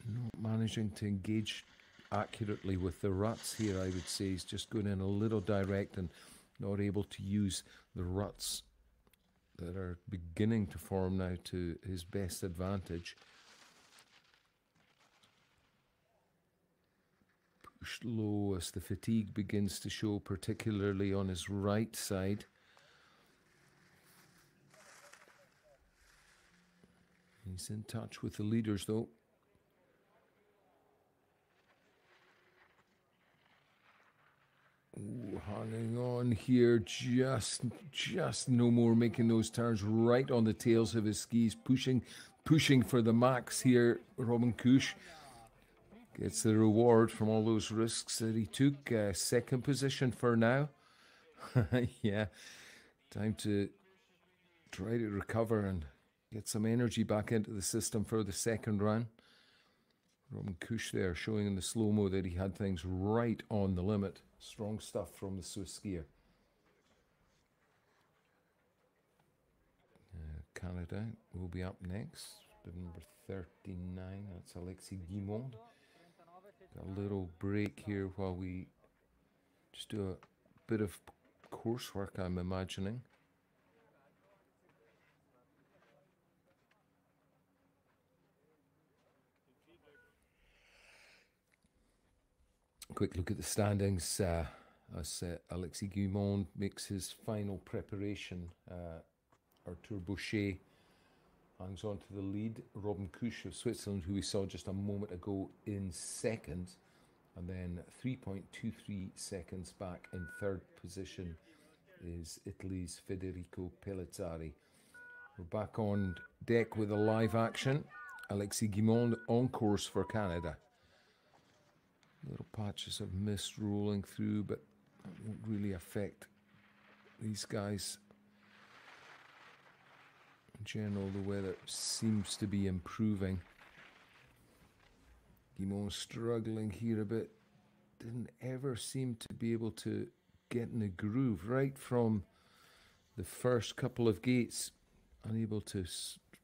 not managing to engage accurately with the ruts here, I would say. He's just going in a little direct and not able to use the ruts that are beginning to form now to his best advantage. Low as the fatigue begins to show, particularly on his right side. He's in touch with the leaders though. Ooh, hanging on here, just, just no more making those turns right on the tails of his skis, pushing, pushing for the max here. Robin Cuche gets the reward from all those risks that he took. Uh, second position for now. yeah, time to try to recover and get some energy back into the system for the second run. Robin Cuche there showing in the slow mo that he had things right on the limit. Strong stuff from the Swiss skier. Uh, Canada will be up next. Number 39, that's Alexis Guimond. A little break here while we just do a bit of coursework, I'm imagining. quick look at the standings uh, as uh, Alexis Guimond makes his final preparation. Uh, Arthur Bauchet hangs on to the lead. Robin Cuche of Switzerland, who we saw just a moment ago in second, and then 3.23 seconds back in third position is Italy's Federico Pellizzari. We're back on deck with a live action. Alexis Guimond on course for Canada. Little patches of mist rolling through, but that won't really affect these guys. General, the weather seems to be improving. Guimond struggling here a bit. Didn't ever seem to be able to get in the groove right from the first couple of gates. Unable to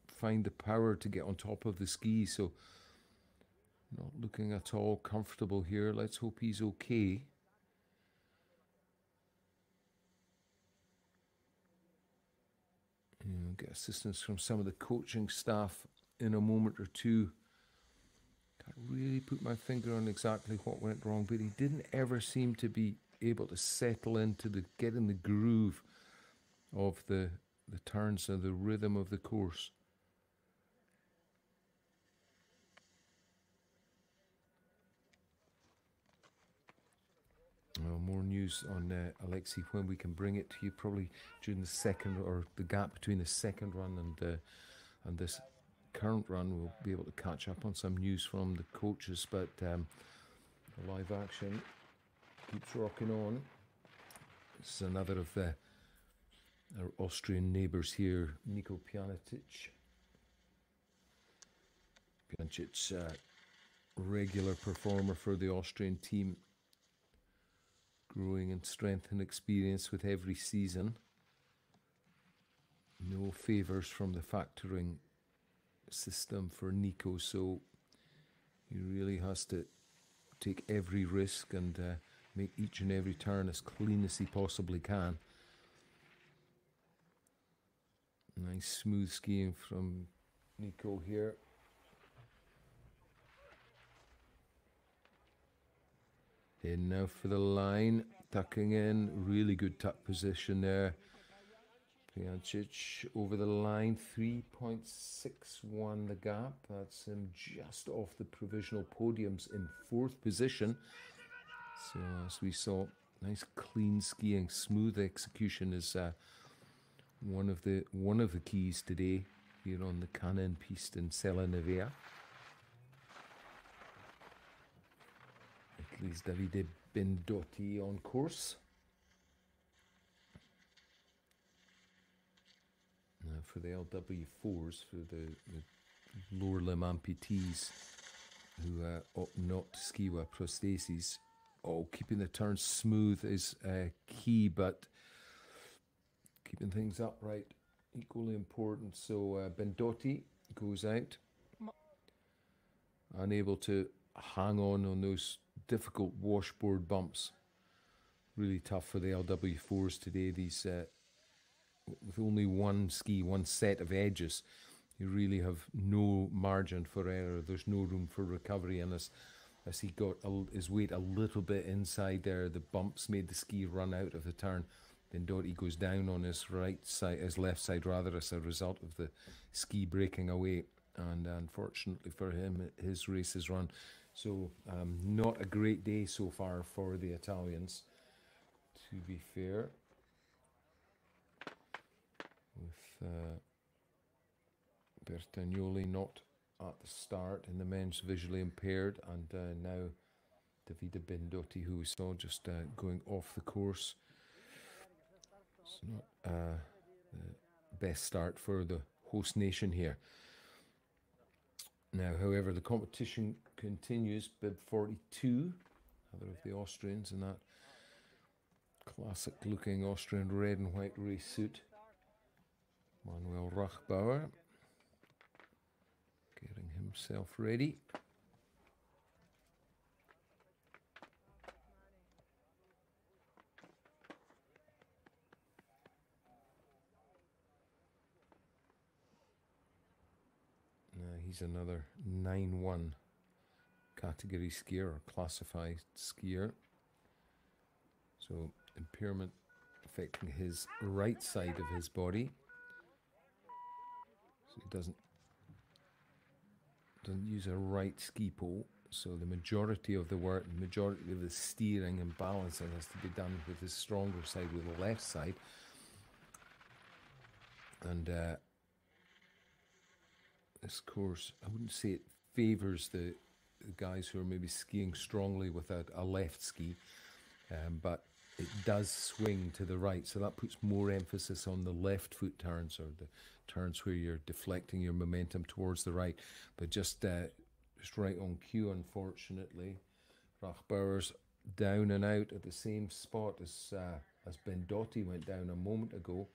find the power to get on top of the ski, so not looking at all comfortable here. Let's hope he's okay. You know, get assistance from some of the coaching staff in a moment or two. Can't really put my finger on exactly what went wrong, but he didn't ever seem to be able to settle into the get in the groove of the the turns and the rhythm of the course. More news on uh, Alexi when we can bring it to you, probably during the second or the gap between the second run and uh, and this current run. We'll be able to catch up on some news from the coaches, but um, the live action keeps rocking on. This is another of the our Austrian neighbours here, Nico Pajantschitsch. Pajantschitsch, uh, regular performer for the Austrian team, growing in strength and experience with every season. No favours from the factoring system for Nico, so he really has to take every risk and uh, make each and every turn as clean as he possibly can. Nice smooth skiing from Nico here. In now for the line, tucking in, really good tuck position there. Pajantschitsch over the line, 3.61 the gap. That's him just off the provisional podiums in fourth position. So as we saw, nice clean skiing, smooth execution is uh, one of the one of the keys today here on the Canin Piste in Sella Nevea. Italy's Davide Bendotti on course. Now for the LW4s, for the, the lower limb amputees who uh, opt not to ski with prostheses, oh, keeping the turn smooth is uh, key, but keeping things upright equally important. So uh, Bendotti goes out, unable to hang on on those difficult washboard bumps. Really tough for the LW4s today. These uh, with only one ski, one set of edges, you really have no margin for error. There's no room for recovery, and as as he got his weight a little bit inside there, the bumps made the ski run out of the turn. Bendotti goes down on his right side, his left side rather, as a result of the ski breaking away. And unfortunately for him, his race is run. So um, not a great day so far for the Italians. To be fair, with uh, Bertagnolli not at the start in the men's visually impaired, and uh, now Davide Bendotti, who we saw just uh, going off the course. It's not uh, the best start for the host nation here. Now, however, the competition continues. Bib 42, another of the Austrians in that classic looking Austrian red and white race suit. Manuel Rachbauer getting himself ready. Now he's another 9 1 category skier or classified skier. So impairment affecting his right side of his body. So he doesn't doesn't use a right ski pole. So the majority of the work, majority of the steering and balancing has to be done with the stronger side, with the left side. And uh, this course, I wouldn't say it favours the guys who are maybe skiing strongly with a, a left ski, um, but it does swing to the right, so that puts more emphasis on the left foot turns or the turns where you're deflecting your momentum towards the right. But just uh, just right on cue, unfortunately, Rachbauer's down and out at the same spot as uh, as Bendotti went down a moment ago.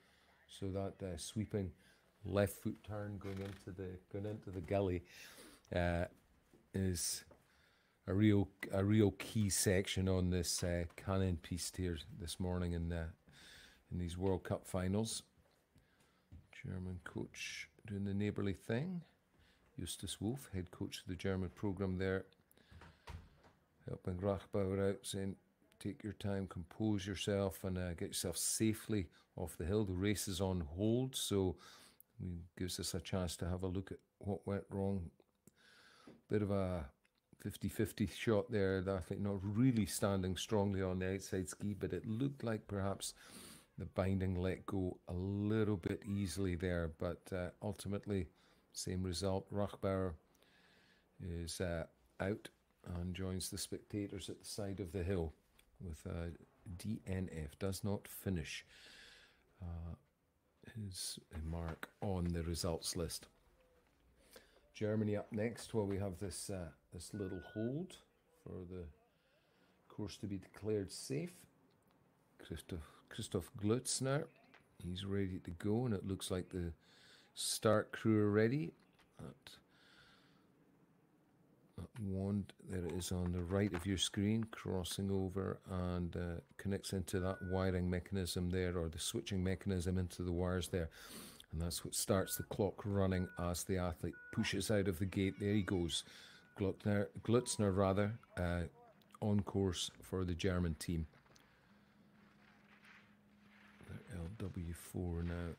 So that uh, sweeping left foot turn going into the going into the gully uh, is a real a real key section on this uh, Canin piste here this morning in the in these World Cup finals. German coach doing the neighbourly thing. Justus Wolf, head coach of the German program there, helping Rachbauer out, saying, "Take your time, compose yourself, and uh, get yourself safely off the hill. The race is on hold, so." It gives us a chance to have a look at what went wrong. Bit of a 50 50 shot there. I think not really standing strongly on the outside ski, but it looked like perhaps the binding let go a little bit easily there. But uh, ultimately, same result. Rachbauer is uh, out and joins the spectators at the side of the hill with a DNF. Does not finish. Uh, his mark on the results list. Germany up next, where we have this uh, this little hold for the course to be declared safe. Christoph Christoph Glötzner, he's ready to go, and it looks like the start crew are ready. That, wand there it is on the right of your screen, crossing over and uh, connects into that wiring mechanism there, or the switching mechanism into the wires there. And that's what starts the clock running as the athlete pushes out of the gate. There he goes. Glötzner, Glötzner rather, uh, on course for the German team. LW4 now.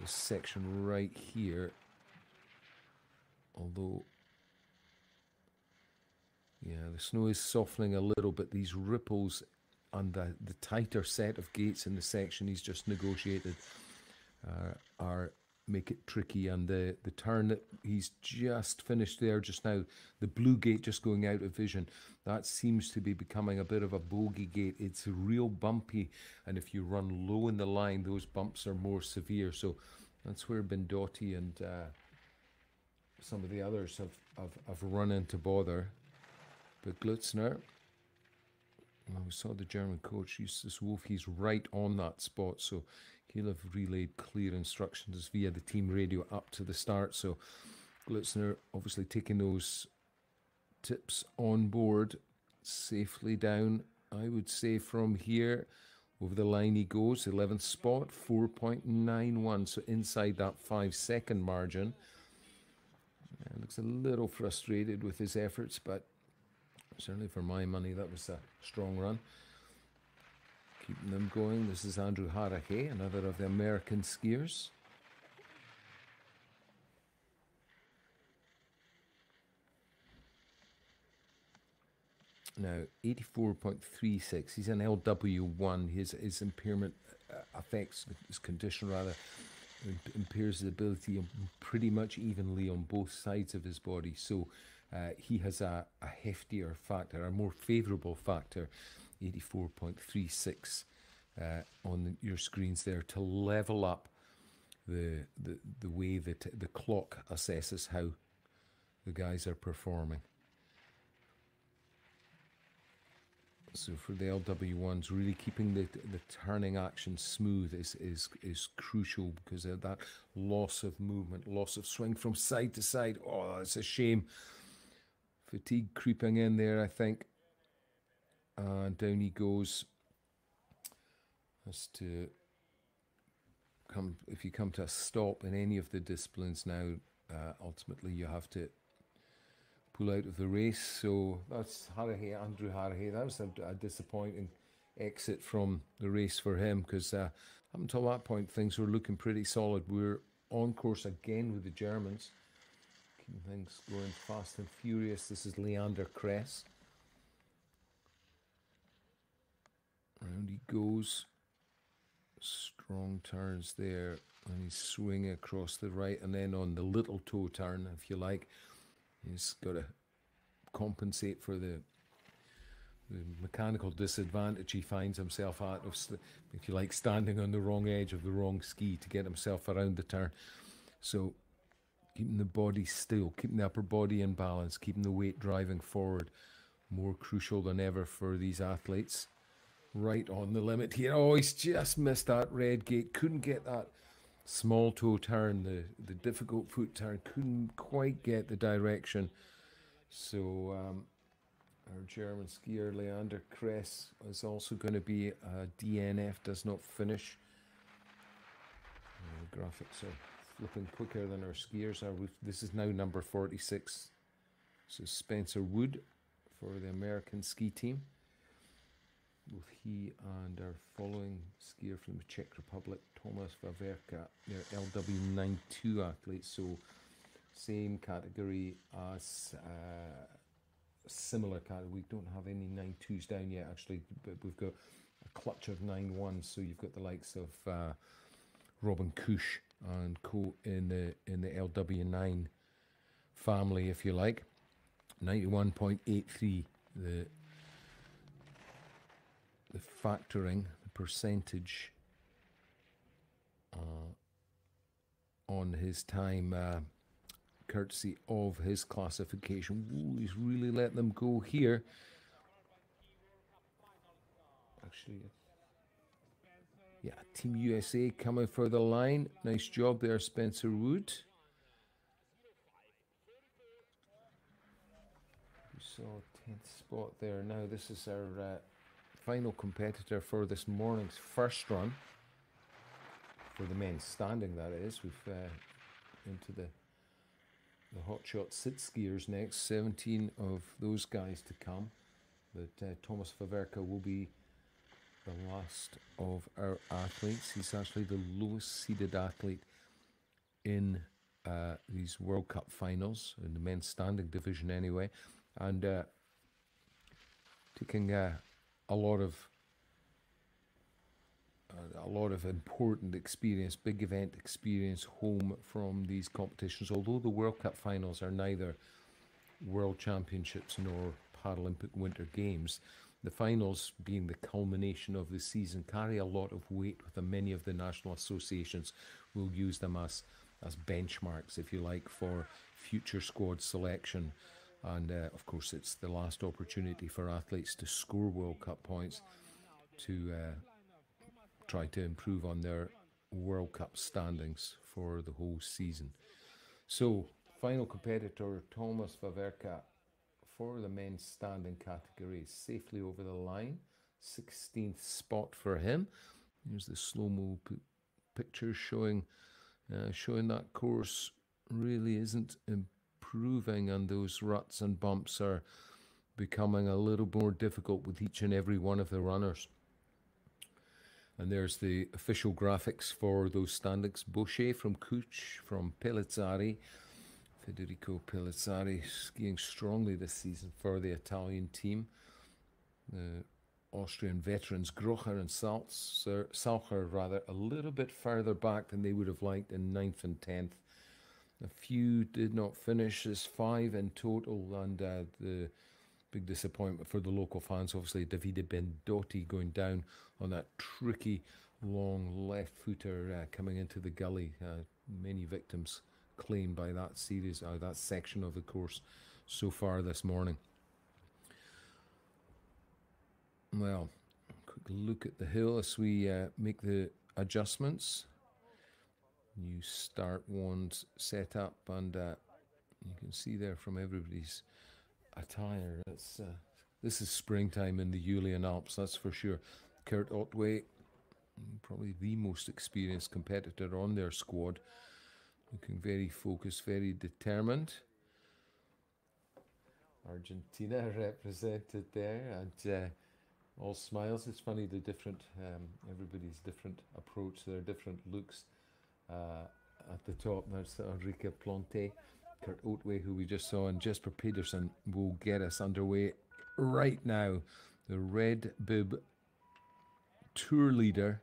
This section right here, although, yeah, the snow is softening a little bit. These ripples and the, the tighter set of gates in the section he's just negotiated uh, are make it tricky. And the, the turn that he's just finished there just now, the blue gate just going out of vision, that seems to be becoming a bit of a bogey gate. It's real bumpy, and if you run low in the line, those bumps are more severe. So that's where Bendotti and uh, some of the others have, have, have run into bother. But Glötzner, well, we saw the German coach, Justus Wolf, he's right on that spot. So he'll have relayed clear instructions via the team radio up to the start. So Glötzner obviously taking those tips on board safely down. I would say from here over the line he goes, 11th spot, 4.91. So inside that five second margin. Yeah, looks a little frustrated with his efforts, but certainly for my money, that was a strong run keeping them going. This is Andrew Haraghey, another of the American skiers. Now, 84.36, he's an LW1. His, his impairment uh, affects his condition, rather, impairs his ability pretty much evenly on both sides of his body. So uh, he has a, a heftier factor, a more favourable factor 84.36 uh, on the, your screens there to level up the, the, the way that the clock assesses how the guys are performing. So for the LW1s, really keeping the the turning action smooth is is is crucial because of that loss of movement, loss of swing from side to side. Oh, it's a shame. Fatigue creeping in there, I think and down he goes. As to come, if you come to a stop in any of the disciplines now, uh, ultimately you have to pull out of the race. So that's Haraghey, Andrew Haraghey. That was a, a disappointing exit from the race for him because uh, up until that point things were looking pretty solid. We we're on course again with the Germans. Keeping things going fast and furious. This is Leander Kress. Round he goes. Strong turns there. And he's swinging across the right. And then on the little toe turn, if you like, he's got to compensate for the the mechanical disadvantage he finds himself at of, if you like, standing on the wrong edge of the wrong ski to get himself around the turn. So, keeping the body still, keeping the upper body in balance, keeping the weight driving forward, more crucial than ever for these athletes. Right on the limit here. Oh, he's just missed that red gate. Couldn't get that small toe turn, the, the difficult foot turn. Couldn't quite get the direction. So, um, our German skier Leander Kress is also going to be a DNF, does not finish. Uh, graphics are flipping quicker than our skiers are. We've, this is now number 46. So Spencer Wood for the American ski team. Both he and our following skier from the Czech Republic, Thomas Vaverka, they're LW92 athletes, so same category as. Uh, similar category. We don't have any nine twos down yet, actually, but we've got a clutch of nine ones. So you've got the likes of uh, Robin Cuche and co in the in the LW nine family, if you like. Ninety one point eight three. The the factoring, the percentage uh, on his time. Uh, courtesy of his classification. Ooh, he's really let them go here. Actually, yeah, Team USA coming for the line. Nice job there, Spencer Wood. We saw 10th spot there. Now, this is our uh, final competitor for this morning's first run. For the men standing, that is. We've uh, into the the hotshot sit skiers next. 17 of those guys to come. But uh, Thomas Vaverka will be the last of our athletes. He's actually the lowest seeded athlete in uh, these World Cup finals, in the men's standing division anyway. And uh, taking uh, a lot of uh, a lot of important experience, big event experience home from these competitions. Although the World Cup finals are neither World Championships nor Paralympic Winter Games, the finals, being the culmination of the season, carry a lot of weight with them. Many of the national associations will use them as as benchmarks, if you like, for future squad selection. And uh, of course, it's the last opportunity for athletes to score World Cup points to uh, try to improve on their World Cup standings for the whole season. So, final competitor Thomas Vaverka for the men's standing category is safely over the line. 16th spot for him. Here's the slow mo picture showing uh, showing that course really isn't improving, and those ruts and bumps are becoming a little more difficult with each and every one of the runners. And there's the official graphics for those standings. Bochet from Cuche, from Pellizzari. Federico Pellizzari skiing strongly this season for the Italian team. The Austrian veterans Grochar and Salz, Salcher rather, a little bit further back than they would have liked in ninth and 10th. A few did not finish as five in total, and uh, the big disappointment for the local fans. Obviously, Davide Bendotti going down on that tricky long left footer uh, coming into the gully. Uh, many victims claimed by that series, uh, that section of the course so far this morning. Well, quick look at the hill as we uh, make the adjustments. New start ones set up, and uh, you can see there from everybody's attire. It's, uh, this is springtime in the Julian Alps, that's for sure. Kurt Oatway, probably the most experienced competitor on their squad, looking very focused, very determined. Argentina represented there, and uh, all smiles. It's funny the different, um, everybody's different approach, their different looks. Uh, at the top. That's Enrique Plantey. Kurt Oatway, who we just saw, and Jesper Pedersen will get us underway right now. The red bib tour leader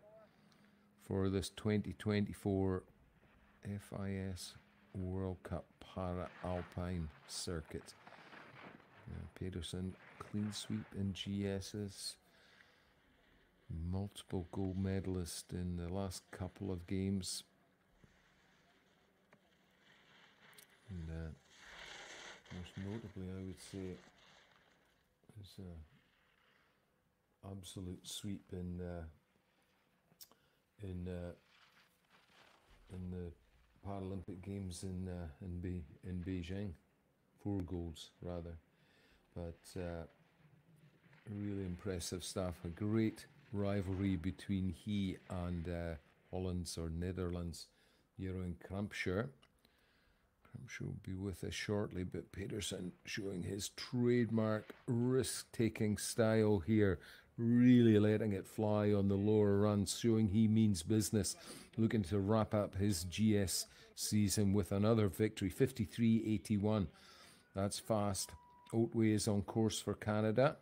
for this 2024 FIS World Cup Para Alpine Circuit. Pedersen, clean sweep in GSs. Multiple gold medalist in the last couple of games. And uh, most notably, I would say, is a absolute sweep in uh, in uh, in the Paralympic Games in uh, in Be- in Beijing, four golds rather, but uh, really impressive stuff. A great rivalry between he and uh, Holland's or Netherlands, Jeroen Kampschreur. Kampschreur will be with us shortly, but Pedersen showing his trademark risk-taking style here, really letting it fly on the lower runs, showing he means business, looking to wrap up his GS season with another victory, 53-81. That's fast. Oatway is on course for Canada.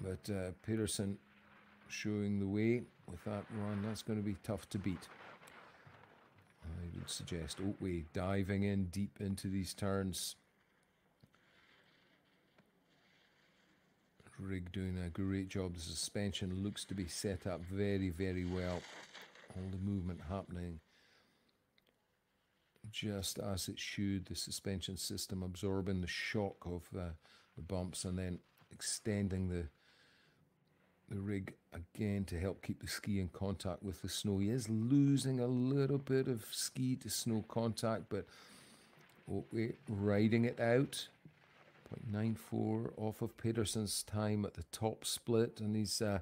But uh, Pedersen showing the way with that run. That's going to be tough to beat. I would suggest Oatway diving in deep into these turns. Rig doing a great job. The suspension looks to be set up very, very well. All the movement happening just as it should. The suspension system absorbing the shock of uh, the bumps and then extending the the rig again to help keep the ski in contact with the snow. He is losing a little bit of ski to snow contact, but Oatway riding it out. 0.94 off of Pedersen's time at the top split, and he's, uh,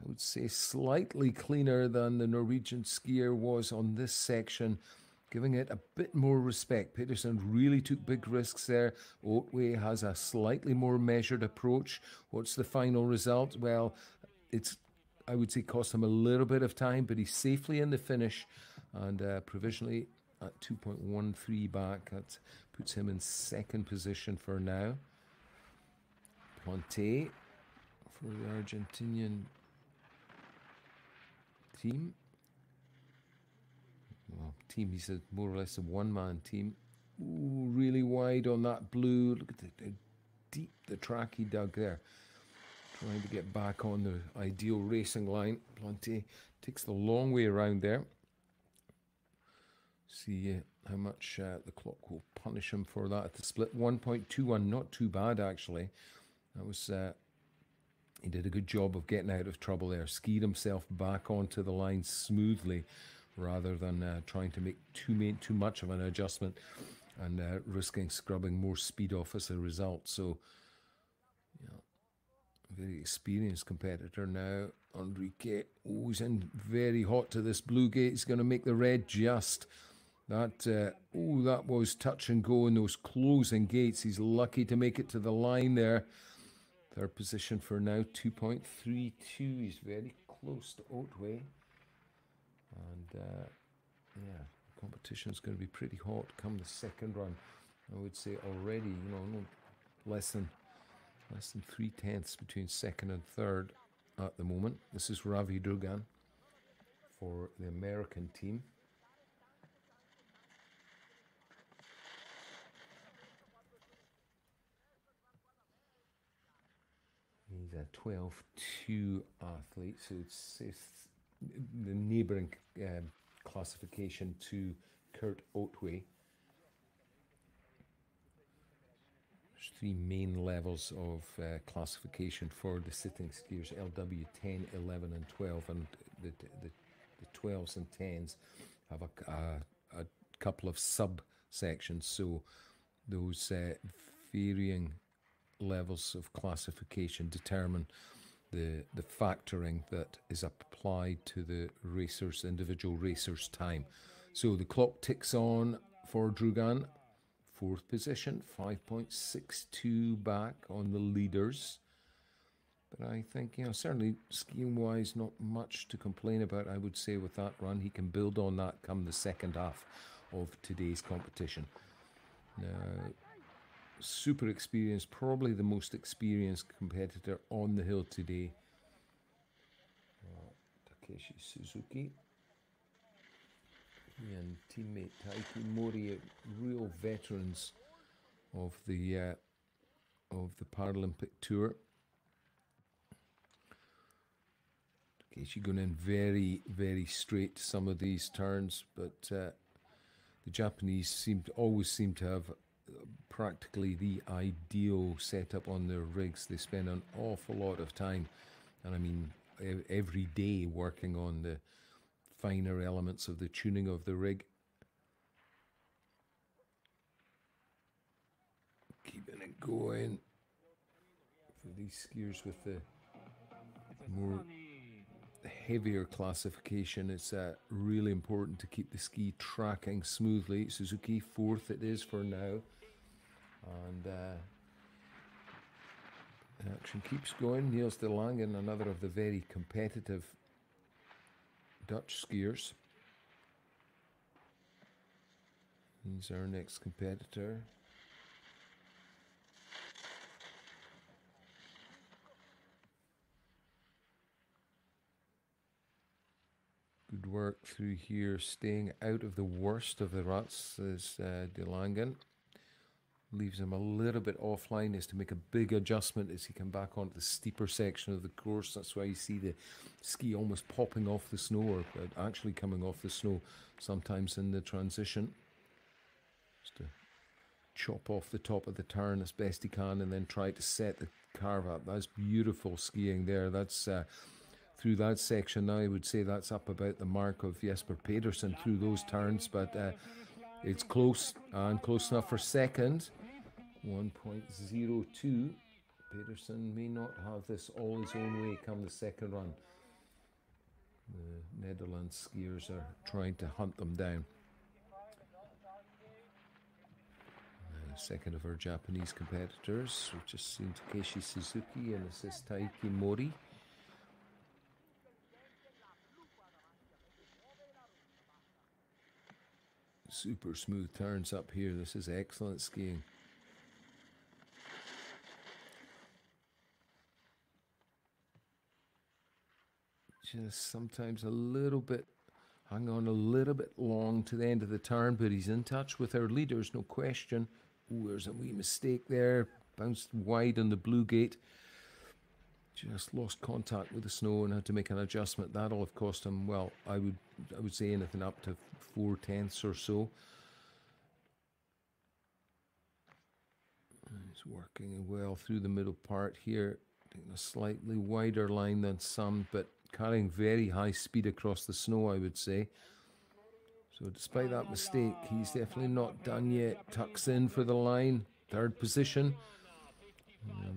I would say, slightly cleaner than the Norwegian skier was on this section, giving it a bit more respect. Pedersen really took big risks there. Oatway has a slightly more measured approach. What's the final result? Well, it's I would say cost him a little bit of time, but he's safely in the finish and uh, provisionally at 2.13 back. That puts him in second position for now. Plantey for the Argentinian team. Well, team, he said more or less a one man team. Ooh, really wide on that blue. Look at the, the deep the track he dug there trying to get back on the ideal racing line. Plantey takes the long way around there. See uh, how much uh, the clock will punish him for that. At the split 1.21, not too bad actually. That was uh, he did a good job of getting out of trouble there. Skied himself back onto the line smoothly, rather than uh, trying to make too main, too much of an adjustment and uh, risking scrubbing more speed off as a result. So very experienced competitor now. Enrique, oh, he's in very hot to this blue gate. He's going to make the red just. That, uh, oh, that was touch and go in those closing gates. He's lucky to make it to the line there. Third position for now, 2.32. He's very close to Oatway. And, uh, yeah, competition is going to be pretty hot come the second run. I would say already, you know, no less than Less than three tenths between second and third at the moment. This is Ravi Drugan for the American team. He's a 12 2 athlete, so it's, it's the neighbouring um, classification to Kurt Oatway. Three main levels of uh, classification for the sitting skiers LW 10, 11, and 12. And the, the, the 12s and 10s have a, a, a couple of subsections. So those uh, varying levels of classification determine the, the factoring that is applied to the racer's individual racer's time. So the clock ticks on for Drugan Fourth position, 5.62 back on the leaders. But I think, you know, certainly scheme wise, not much to complain about, I would say, with that run. He can build on that come the second half of today's competition. Now, super experienced, probably the most experienced competitor on the hill today. Uh, Takeshi Suzuki. And teammate Taiki Mori, are real veterans of the uh, of the Paralympic tour. Okay, she's going in very, very straight some of these turns, but uh, the Japanese seem to always seem to have practically the ideal setup on their rigs. They spend an awful lot of time, and I mean every day, working on the finer elements of the tuning of the rig. Keeping it going for these skiers with the more heavier classification. It's uh, really important to keep the ski tracking smoothly. Suzuki fourth it is for now, and uh, action keeps going. Niels de Langen, another of the very competitive Dutch skiers. He's our next competitor. Good work through here, staying out of the worst of the ruts is uh, De Langen. Leaves him a little bit offline is to make a big adjustment as he come back onto the steeper section of the course. That's why you see the ski almost popping off the snow or actually coming off the snow sometimes in the transition. Just to chop off the top of the turn as best he can and then try to set the carve up. That's beautiful skiing there. That's uh, through that section now, I would say that's up about the mark of Jesper Pedersen through those turns, but uh, it's close and close enough for second. 1.02. Pedersen may not have this all his own way come the second run. The Netherlands skiers are trying to hunt them down. Uh, second of our Japanese competitors, we've just seen Takeshi Suzuki and assist Taiki Mori. Super smooth turns up here. This is excellent skiing. Just sometimes a little bit, hang on a little bit long to the end of the turn, but he's in touch with our leaders, no question. Ooh, there's a wee mistake there. Bounced wide on the blue gate. Just lost contact with the snow and had to make an adjustment. That'll have cost him well. I would I would say anything up to four tenths or so. He's working well through the middle part here, taking a slightly wider line than some, but carrying very high speed across the snow, I would say. So, despite that mistake, he's definitely not done yet. Tucks in for the line, third position.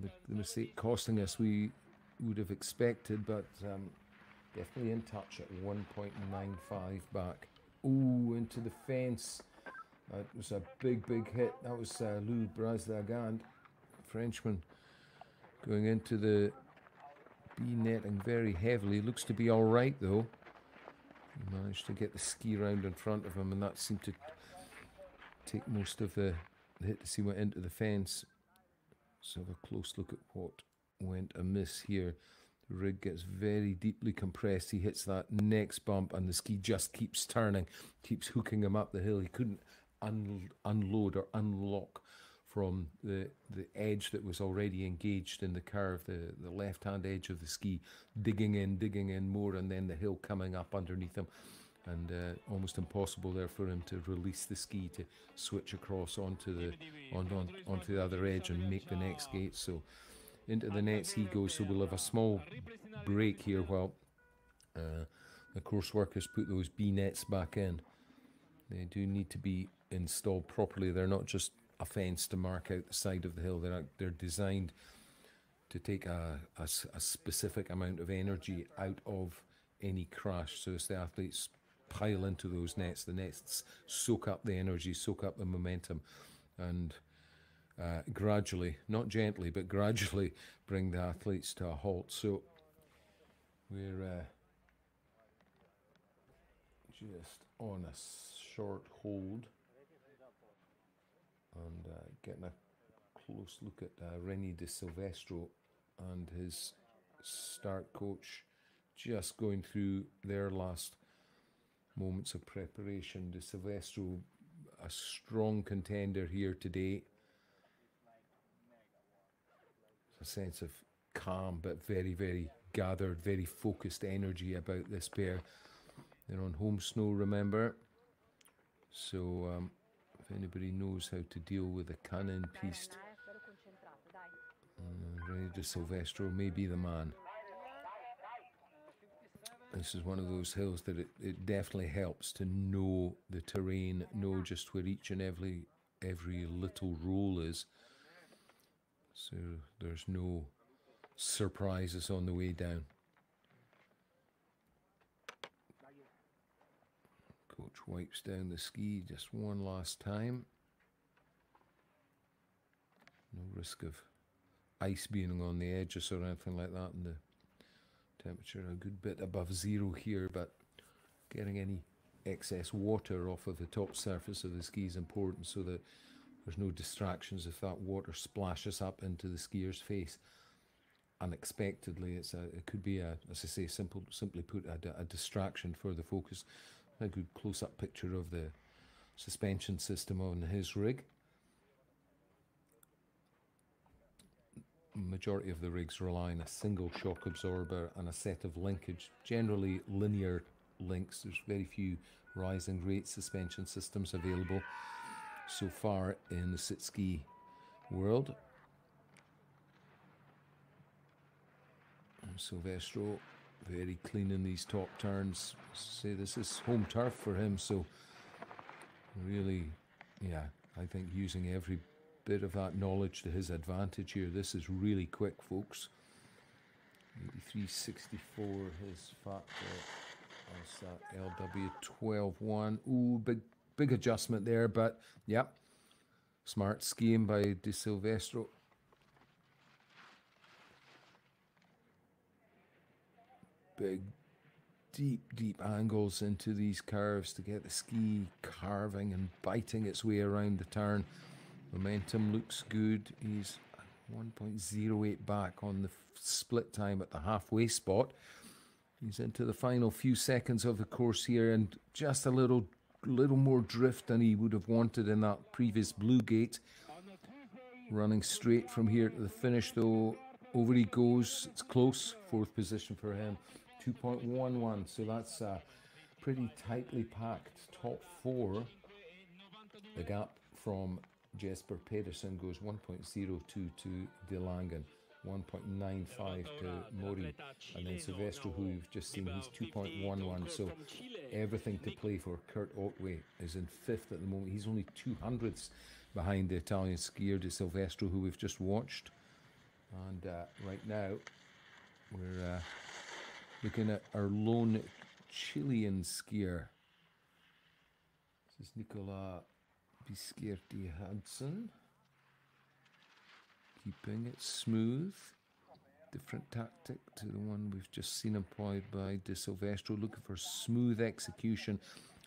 The, the mistake costing us, we would have expected, but um, definitely in touch at 1.95 back. Ooh, into the fence. That was a big, big hit. That was uh, Lou Brazdagand, Frenchman, going into the netting very heavily. Looks to be all right though. He managed to get the ski round in front of him, and that seemed to take most of the, the hit as he went into the fence. So have a close look at what went amiss here. The rig gets very deeply compressed. He hits that next bump, and the ski just keeps turning, keeps hooking him up the hill. He couldn't un- unload or unlock from the the edge that was already engaged in the curve, the, the left hand edge of the ski, digging in, digging in more, and then the hill coming up underneath him. And uh, almost impossible there for him to release the ski to switch across onto the on, on onto the other edge and make the next gate. So into the nets he goes. So we'll have a small break here while uh, the course workers put those B nets back in. They do need to be installed properly. They're not just a fence to mark out the side of the hill. They're they're designed to take a, a, a specific amount of energy out of any crash. So as the athletes pile into those nets, the nets soak up the energy, soak up the momentum, and uh, gradually, not gently, but gradually bring the athletes to a halt. So we're uh, just on a short hold and uh, getting a close look at uh, René De Silvestro and his start coach just going through their last moments of preparation. De Silvestro, a strong contender here today. A sense of calm, but very, very gathered, very focused energy about this pair. They're on home snow, remember. So, um, if anybody knows how to deal with a Canin piste, uh, René De Silvestro may be the man. This is one of those hills that it, it definitely helps to know the terrain, know just where each and every every little roll is. So there's no surprises on the way down. Coach wipes down the ski just one last time. No risk of ice being on the edges or anything like that, and the temperature a good bit above zero here, but getting any excess water off of the top surface of the ski is important so that there's no distractions if that water splashes up into the skier's face unexpectedly. It's a, it could be a, as I say, simple, simply put, a, a distraction for the focus. A good close-up picture of the suspension system on his rig. Majority of the rigs rely on a single shock absorber and a set of linkage, generally linear links. There's very few rising rate suspension systems available so far in the sit ski world. Silvestro very clean in these top turns. Say this is home turf for him, so really, yeah, I think using every bit of that knowledge to his advantage here. This is really quick, folks. 83.64 his factor. That's that LW 12.1. Ooh, big big adjustment there, but yep. Smart scheme by De Silvestro. Big, deep, deep angles into these curves to get the ski carving and biting its way around the turn. Momentum looks good. He's 1.08 back on the split time at the halfway spot. He's into the final few seconds of the course here and just a little little more drift than he would have wanted in that previous blue gate. Running straight from here to the finish though. Over he goes. It's close. Fourth position for him. 2.11. So that's a pretty tightly packed top four. The gap from Jesper Pedersen goes 1.02 to De Langen. 1.95 to Mori, and then Silvestro, who we've just seen, he's 2.11. So everything to play for. Kurt Oatway is in fifth at the moment. He's only two hundredths behind the Italian skier De Silvestro, who we've just watched. And uh, right now, we're uh, looking at our lone Chilean skier. This is Nicola Bisquertt Hudson keeping it smooth. Different tactic to the one we've just seen employed by De Silvestro, looking for smooth execution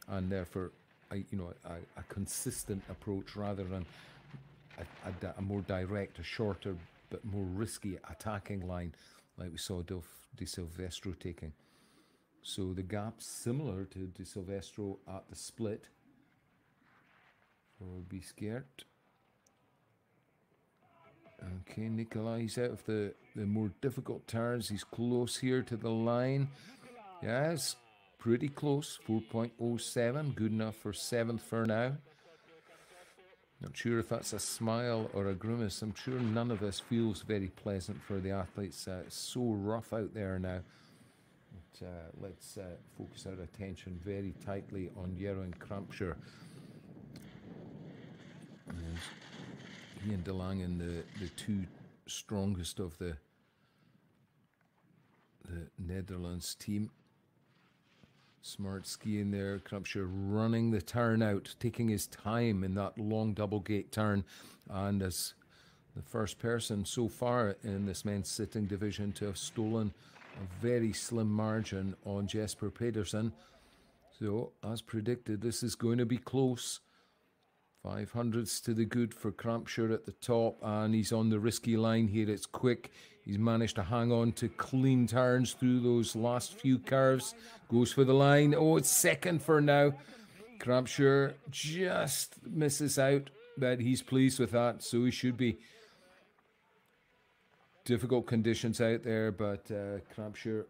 and therefore, a, you know, a, a consistent approach rather than a, a, a, more direct, a shorter but more risky attacking line like we saw De, Silvestro taking. So the gap's similar to De Silvestro at the split. be scared Okay, Nikolai, Nikolai's out of the, the more difficult turns. He's close here to the line. Yes, pretty close. 4.07, good enough for seventh for now. Not sure if that's a smile or a grimace. I'm sure none of this feels very pleasant for the athletes. Uh, it's so rough out there now. But, uh, let's uh, focus our attention very tightly on Jeroen Kampschreur. he and De Langen, the, the two strongest of the the Netherlands team. Smart skiing there. Kampschreur running the turn out, taking his time in that long double gate turn. And as the first person so far in this men's sitting division to have stolen a very slim margin on Jesper Pedersen. So, as predicted, this is going to be close. 500s to the good for Kampschreur at the top, and he's on the risky line here. It's quick. He's managed to hang on to clean turns through those last few curves. Goes for the line. Oh, it's second for now. Kampschreur just misses out, but he's pleased with that, so he should be. Difficult conditions out there, but uh, Kampschreur,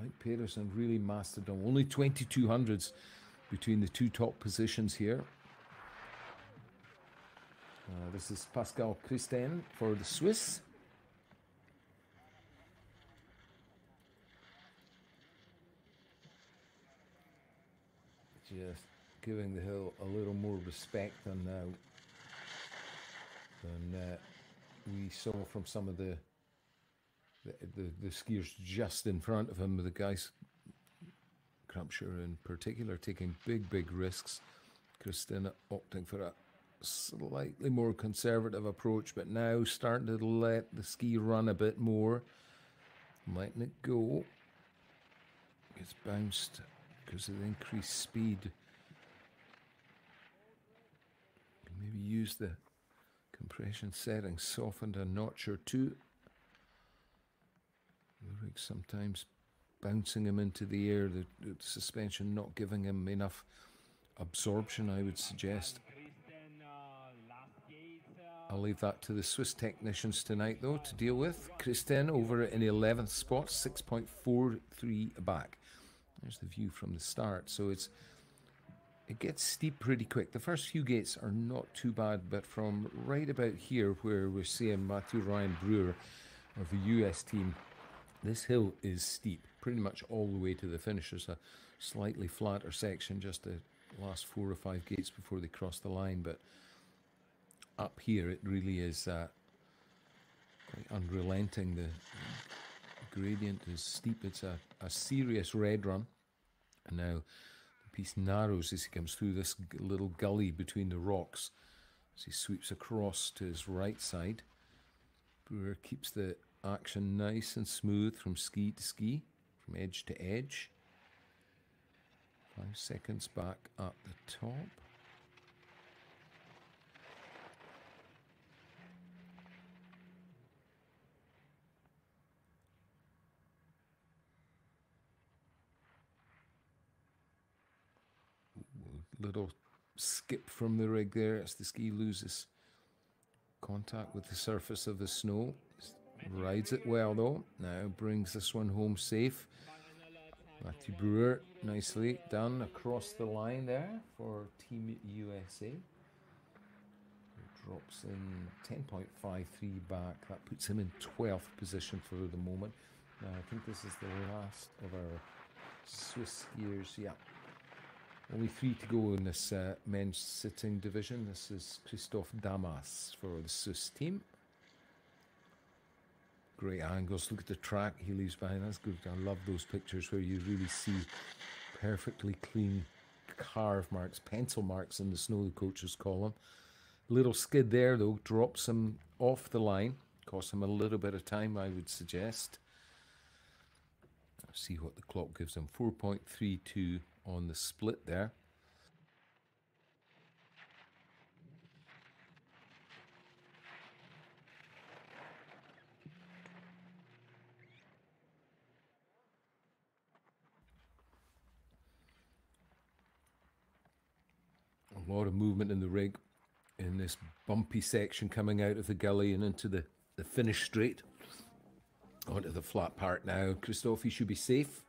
like Pedersen, really mastered them. Only 2200s between the two top positions here. Uh, this is Pascal Christen for the Swiss. Just giving the hill a little more respect than uh, than uh, we saw from some of the the, the the skiers just in front of him. The guys, Kampschreur in particular, taking big big risks. Christen opting for a slightly more conservative approach, but now starting to let the ski run a bit more. Letting it go. Gets bounced because of the increased speed. Maybe use the compression setting, softened a notch or two. Sometimes bouncing him into the air, the, the suspension not giving him enough absorption, I would suggest. I'll leave that to the Swiss technicians tonight, though, to deal with. Christen over in the 11th spot, 6.43 back. There's the view from the start. So it's it gets steep pretty quick. The first few gates are not too bad, but from right about here, where we're seeing Matthew Ryan Brewer of the US team, this hill is steep, pretty much all the way to the finish. There's a slightly flatter section, just the last four or five gates before they cross the line, but up here it really is uh, quite unrelenting. The gradient is steep. It's a, a serious red run. And now the piece narrows as he comes through this little gully between the rocks as he sweeps across to his right side. Brewer keeps the action nice and smooth from ski to ski, from edge to edge. Five seconds back at the top. Little skip from the rig there as the ski loses contact with the surface of the snow. Rides it well though. Now brings this one home safe. Matthew Brewer nicely done across the line there for Team USA. Drops in 10.53 back. That puts him in 12th position for the moment. Now I think this is the last of our Swiss skiers. Yeah, only three to go in this uh, men's sitting division. This is Christophe Damas for the Swiss team. Great angles. Look at the track he leaves behind. That's good. I love those pictures where you really see perfectly clean carve marks, pencil marks in the snow, the coaches call them. Little skid there, though, drops him off the line. Costs him a little bit of time, I would suggest. See what the clock gives him 4.32 on the split there. A lot of movement in the rig in this bumpy section coming out of the gully and into the, the finish straight. Onto the flat part now. Christophe you should be safe.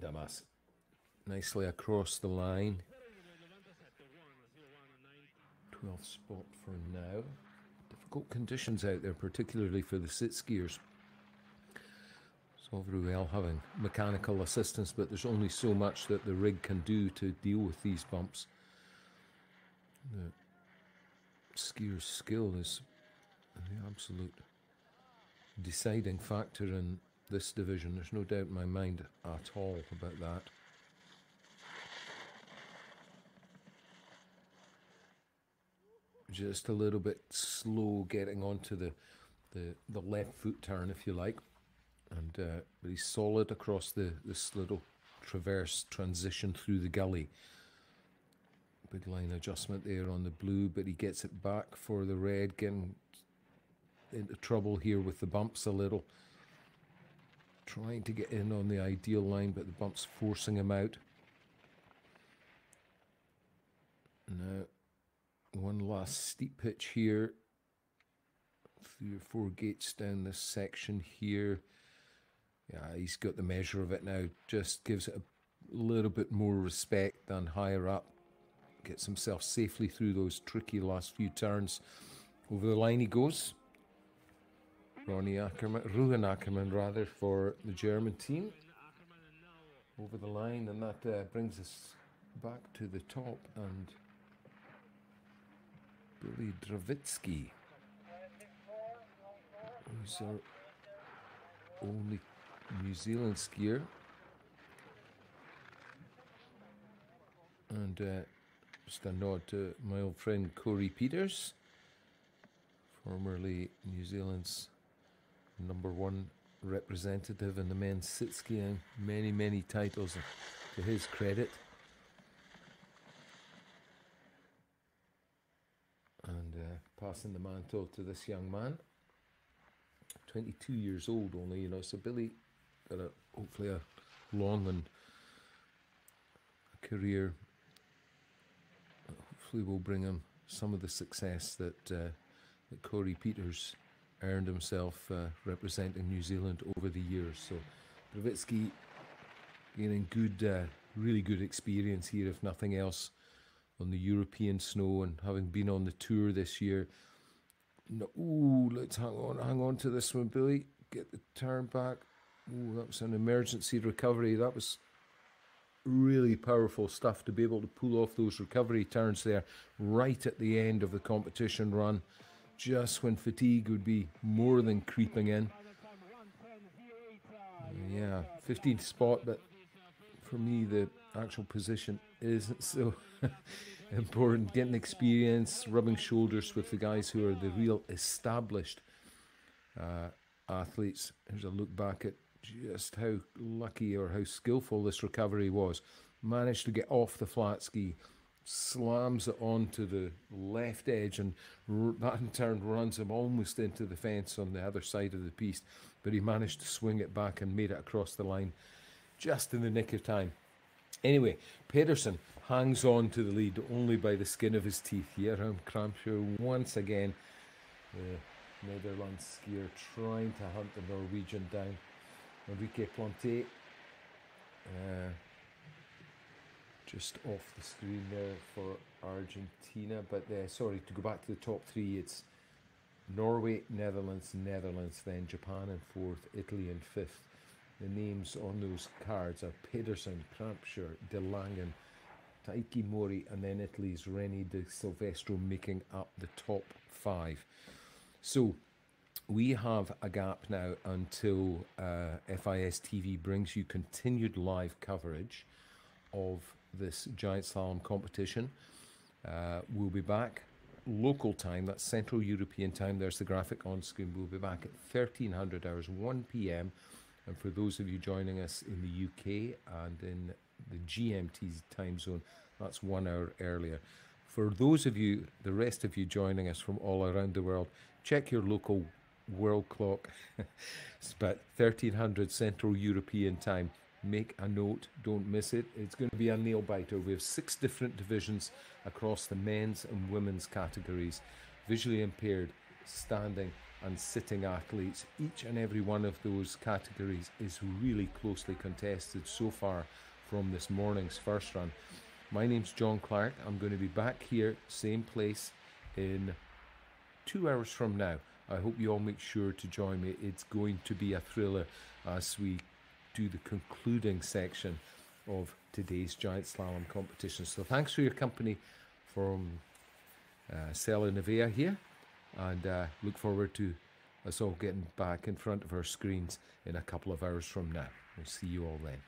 Damas nicely across the line. 12th spot for now. Difficult conditions out there, particularly for the sit skiers. It's all very well having mechanical assistance, but there's only so much that the rig can do to deal with these bumps. The skier's skill is the absolute deciding factor in this division. There's no doubt in my mind at all about that. just a little bit slow getting onto the the, the left foot turn, if you like, and uh, he's solid across the this little traverse transition through the gully. Big line adjustment there on the blue, but he gets it back for the red, getting into trouble here with the bumps a little. Trying to get in on the ideal line, but the bumps forcing him out. Now, one last steep pitch here. Three or four gates down this section here. Yeah, he's got the measure of it now. Just gives it a little bit more respect than higher up. Gets himself safely through those tricky last few turns. Over the line he goes. Ronnie Ackermann, Ruben Ackermann rather, for the German team. Over the line, and that uh, brings us back to the top and Billy Dravitsky, who's our only New Zealand skier. And uh, just a nod to my old friend Corey Peters, formerly New Zealand's number one representative in the men's sit skiing, many, many titles to his credit. And uh, passing the mantle to this young man, 22 years old only, you know. So Billy got a hopefully a long and a career. Hopefully, will bring him some of the success that uh, that Corey Peters earned himself uh, representing New Zealand over the years. So Dravitsky gaining good, uh, really good experience here, if nothing else, on the European snow and having been on the tour this year. No, ooh, let's hang on, hang on to this one, Billy. Get the turn back. Ooh, that was an emergency recovery. That was really powerful stuff to be able to pull off those recovery turns there right at the end of the competition run just when fatigue would be more than creeping in. Yeah, 15th spot, but for me, the actual position isn't so important. Getting experience, rubbing shoulders with the guys who are the real established uh, athletes. Here's a look back at just how lucky or how skillful this recovery was. Managed to get off the flat ski slams it onto the left edge, and that in turn runs him almost into the fence on the other side of the piece. But he managed to swing it back and made it across the line just in the nick of time. Anyway, Pedersen hangs on to the lead only by the skin of his teeth. Jeroen Kampschreur once again, the Netherlands skier trying to hunt the Norwegian down. Enrique Plantey. Uh, just off the screen there for Argentina. But uh, sorry, to go back to the top three, it's Norway, Netherlands, Netherlands, then Japan in fourth, Italy in fifth. The names on those cards are Pedersen, Kampschreur, De Langen, Taiki Mori, and then Italy's René de Silvestro making up the top five. So we have a gap now until uh, FIS TV brings you continued live coverage of this giant slalom competition. Uh, we'll be back local time, that's Central European time. There's the graphic on screen. We'll be back at 1300 hours, 1 p.m. And for those of you joining us in the UK and in the GMT time zone, that's one hour earlier. For those of you, the rest of you joining us from all around the world, check your local world clock. it's about 1300 Central European time make a note, don't miss it. It's going to be a nail biter. We have six different divisions across the men's and women's categories visually impaired, standing, and sitting athletes. Each and every one of those categories is really closely contested so far from this morning's first run. My name's John Clark. I'm going to be back here, same place, in two hours from now. I hope you all make sure to join me. It's going to be a thriller as we do the concluding section of today's giant slalom competition. So thanks for your company from uh, Sella Nevea here, and uh, look forward to us all getting back in front of our screens in a couple of hours from now. We'll see you all then.